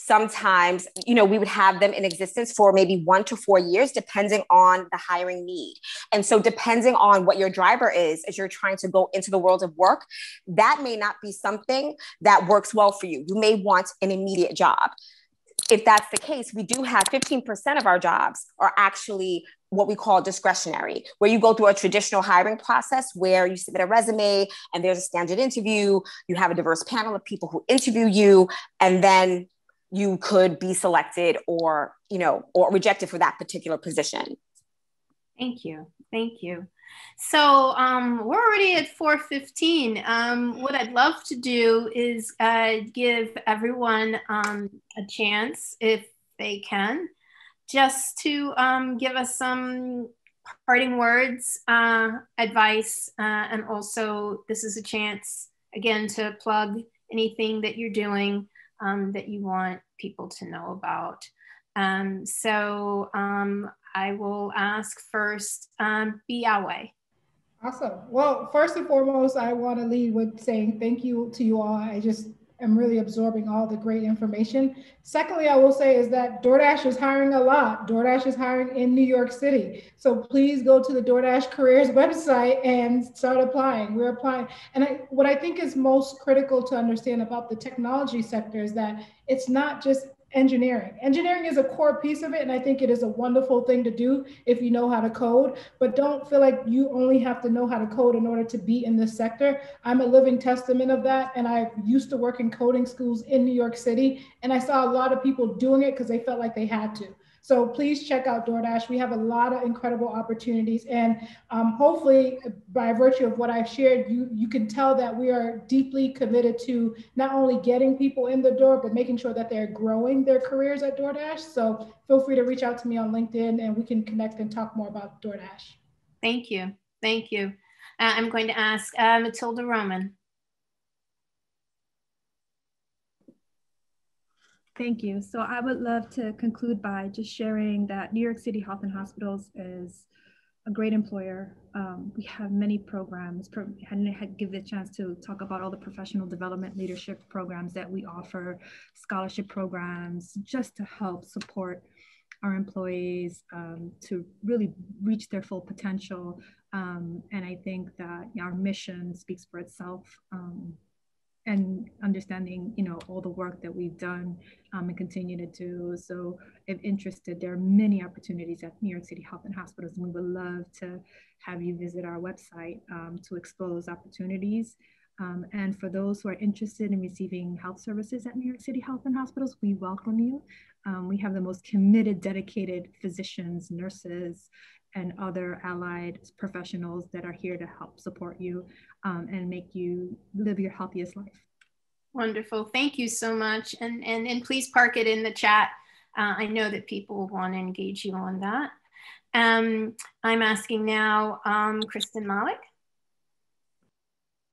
[SPEAKER 10] sometimes you know we would have them in existence for maybe one to four years depending on the hiring need. And so depending on what your driver is as you're trying to go into the world of work that may not be something that works well for you. You may want an immediate job. If that's the case we do have 15% of our jobs are actually what we call discretionary, where you go through a traditional hiring process where you submit a resume and there's a standard interview, you have a diverse panel of people who interview you, and then you could be selected or, you know, or rejected for that particular position.
[SPEAKER 9] Thank you. Thank you. So um, we're already at 4.15. Um, what I'd love to do is uh, give everyone um, a chance, if they can, just to um, give us some parting words, uh, advice, uh, and also this is a chance again to plug anything that you're doing um, that you want people to know about. Um, so um, I will ask first, um, Bie Aweh.
[SPEAKER 14] Awesome. Well, first and foremost, I want to lead with saying thank you to you all. I just am really absorbing all the great information. Secondly, I will say is that DoorDash is hiring a lot. DoorDash is hiring in New York City. So please go to the DoorDash careers website and start applying. We're applying. And I, what I think is most critical to understand about the technology sector is that it's not just engineering. Engineering is a core piece of it, and I think it is a wonderful thing to do if you know how to code, but don't feel like you only have to know how to code in order to be in this sector. I'm a living testament of that, and I used to work in coding schools in New York City, and I saw a lot of people doing it because they felt like they had to. So please check out DoorDash. We have a lot of incredible opportunities. And um, hopefully, by virtue of what I've shared, you, you can tell that we are deeply committed to not only getting people in the door, but making sure that they're growing their careers at DoorDash. So feel free to reach out to me on LinkedIn and we can connect and talk more about DoorDash.
[SPEAKER 9] Thank you. Thank you. Uh, I'm going to ask uh, Matilde Roman.
[SPEAKER 11] Thank you. So I would love to conclude by just sharing that New York City Health and Hospitals is a great employer. Um, we have many programs. Pro- I didn't give the chance to talk about all the professional development leadership programs that we offer, scholarship programs, just to help support our employees um, to really reach their full potential. Um, and I think that our mission speaks for itself. Um, and understanding you know all the work that we've done um, and continue to do. So if interested there are many opportunities at new york city health and hospitals and we would love to have you visit our website um, to explore those opportunities. Um, and for those who are interested in receiving health services at new york city health and hospitals we welcome you. Um, we have the most committed dedicated physicians nurses and other allied professionals that are here to help support you um, and make you live your healthiest life.
[SPEAKER 9] Wonderful. Thank you so much. And, and, and please park it in the chat. Uh, I know that people want to engage you on that. Um, I'm asking now um, Kristin Malek.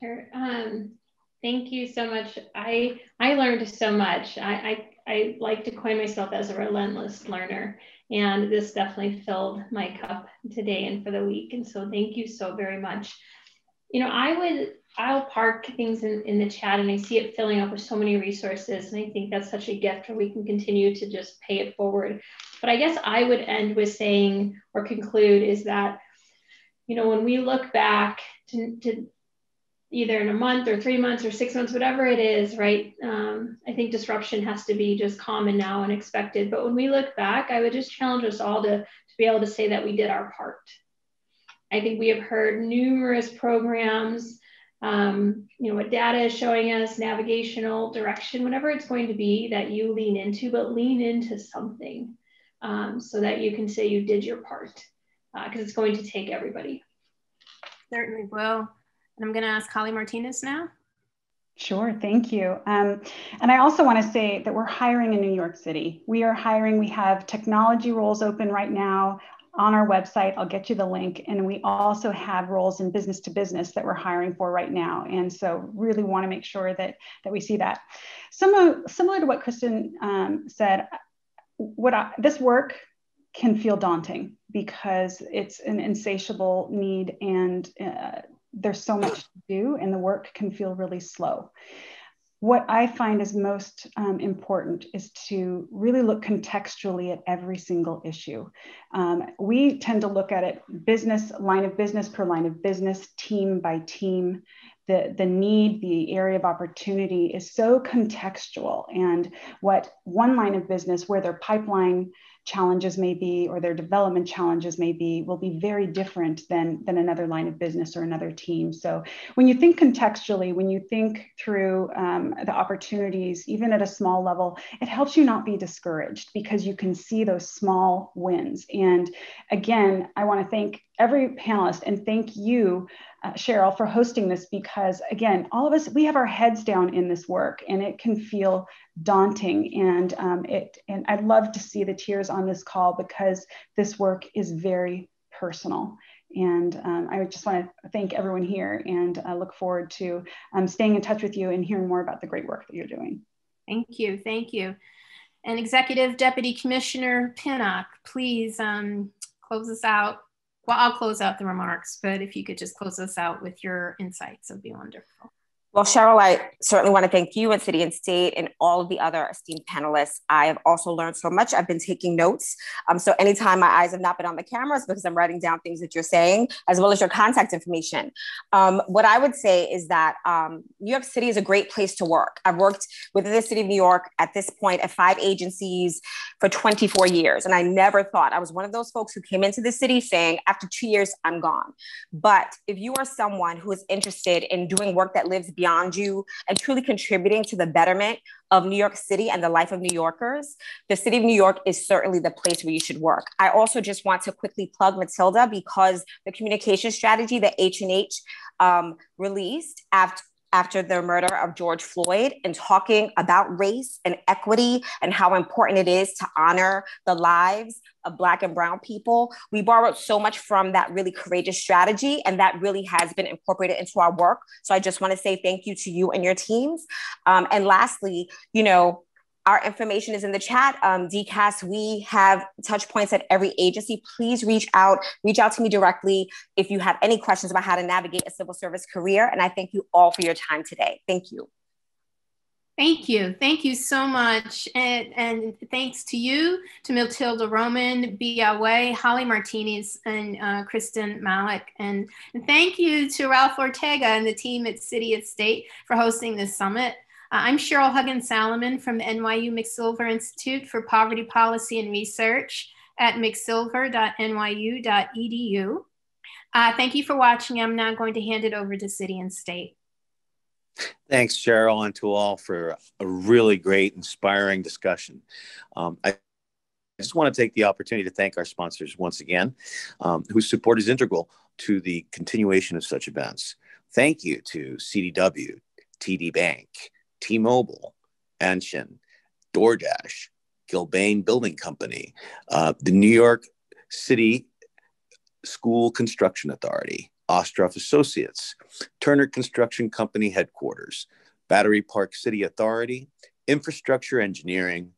[SPEAKER 12] Sure. Um, thank you so much. I I learned so much. I, I I like to coin myself as a relentless learner, and this definitely filled my cup today and for the week. And so, thank you so very much. You know, I would I'll park things in, in the chat and I see it filling up with so many resources. And I think that's such a gift where we can continue to just pay it forward. But I guess I would end with saying or conclude is that, you know, when we look back to, to either in a month or three months or six months, whatever it is, right? Um, I think disruption has to be just common now and expected. But when we look back, I would just challenge us all to, to be able to say that we did our part. I think we have heard numerous programs um, you know, what data is showing us, navigational direction, whatever it's going to be that you lean into, but lean into something um, so that you can say you did your part because uh, it's going to take everybody.
[SPEAKER 9] Certainly will. I'm going to ask Holly Martinez now.
[SPEAKER 13] Sure, thank you. Um, and I also want to say that we're hiring in New York City. We are hiring, we have technology roles open right now on our website. I'll get you the link. And we also have roles in business to business that we're hiring for right now. And so really want to make sure that, that we see that. Similar, similar to what Kristin um, said, what I, this work can feel daunting because it's an insatiable need and uh, there's so much to do and the work can feel really slow what I find is most um, important is to really look contextually at every single issue. Um, we tend to look at it business, line of business per line of business, team by team. The, the need, the area of opportunity is so contextual. And what one line of business, where their pipeline challenges may be or their development challenges may be will be very different than, than another line of business or another team. So when you think contextually, when you think through um, the opportunities, even at a small level, it helps you not be discouraged because you can see those small wins. And again, I want to thank every panelist and thank you uh, Cheryl, for hosting this because, again, all of us, we have our heads down in this work and it can feel daunting. And, um, it, and I'd love to see the tears on this call because this work is very personal. And um, I just want to thank everyone here and I look forward to um, staying in touch with you and hearing more about the great work that you're doing.
[SPEAKER 9] Thank you. Thank you. And Executive Deputy Commissioner Pinnock, please um, close us out well, I'll close out the remarks, but if you could just close us out with your insights, it would be wonderful.
[SPEAKER 10] Well, Cheryl, I certainly want to thank you and City and State and all of the other esteemed panelists. I have also learned so much. I've been taking notes. Um, so anytime my eyes have not been on the cameras because I'm writing down things that you're saying, as well as your contact information. Um, what I would say is that um, New York City is a great place to work. I've worked within the city of New York at this point at five agencies for 24 years. And I never thought I was one of those folks who came into the city saying, after two years, I'm gone. But if you are someone who is interested in doing work that lives beyond you and truly contributing to the betterment of New York City and the life of New Yorkers, the city of New York is certainly the place where you should work. I also just want to quickly plug Matilde because the communication strategy that H&H um, released after after the murder of George Floyd and talking about race and equity and how important it is to honor the lives of Black and Brown people. We borrowed so much from that really courageous strategy, and that really has been incorporated into our work. So I just want to say thank you to you and your teams. Um, and lastly, you know, our information is in the chat. Um, DCAS, we have touch points at every agency. Please reach out, reach out to me directly if you have any questions about how to navigate a civil service career. And I thank you all for your time today. Thank you.
[SPEAKER 9] Thank you. Thank you so much. And, and thanks to you, to Matilde Roman, Bie Aweh, Holly Martinez, and uh, Kristin Malek. And, and thank you to Ralph Ortega and the team at City and State for hosting this summit. Uh, I'm Cheryl Huggins Salomon from the NYU McSilver Institute for Poverty Policy and Research at mcsilver.nyu.edu. Uh, thank you for watching. I'm now going to hand it over to City and State.
[SPEAKER 8] Thanks, Cheryl, and to all for a really great, inspiring discussion. Um, I just want to take the opportunity to thank our sponsors once again, um, whose support is integral to the continuation of such events. Thank you to CDW, TD Bank, T Mobile, Anchin, DoorDash, Gilbane Building Company, uh, the New York City School Construction Authority, Ostroff Associates, Turner Construction Company Headquarters, Battery Park City Authority, Infrastructure Engineering,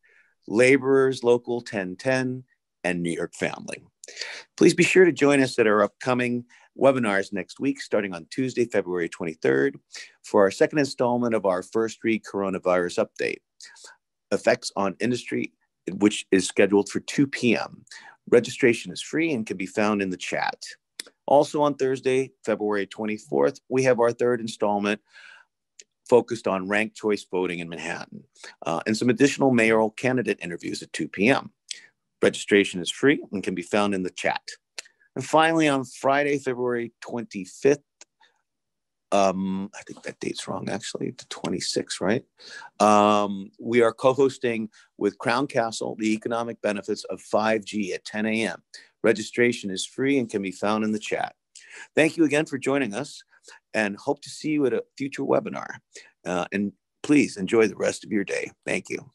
[SPEAKER 8] Laborers Local 1010, and New York Family. Please be sure to join us at our upcoming webinars next week, starting on Tuesday, February 23rd, for our second installment of our first read coronavirus update, effects on industry, which is scheduled for 2 p.m. Registration is free and can be found in the chat. Also on Thursday, February 24th, we have our third installment focused on ranked choice voting in Manhattan uh, and some additional mayoral candidate interviews at 2 p.m. Registration is free and can be found in the chat. And finally, on Friday, February 25th, um, I think that date's wrong, actually, the 26th, right? Um, we are co hosting with Crown Castle the economic benefits of 5G at 10 a.m. Registration is free and can be found in the chat. Thank you again for joining us and hope to see you at a future webinar. Uh, and please enjoy the rest of your day. Thank you.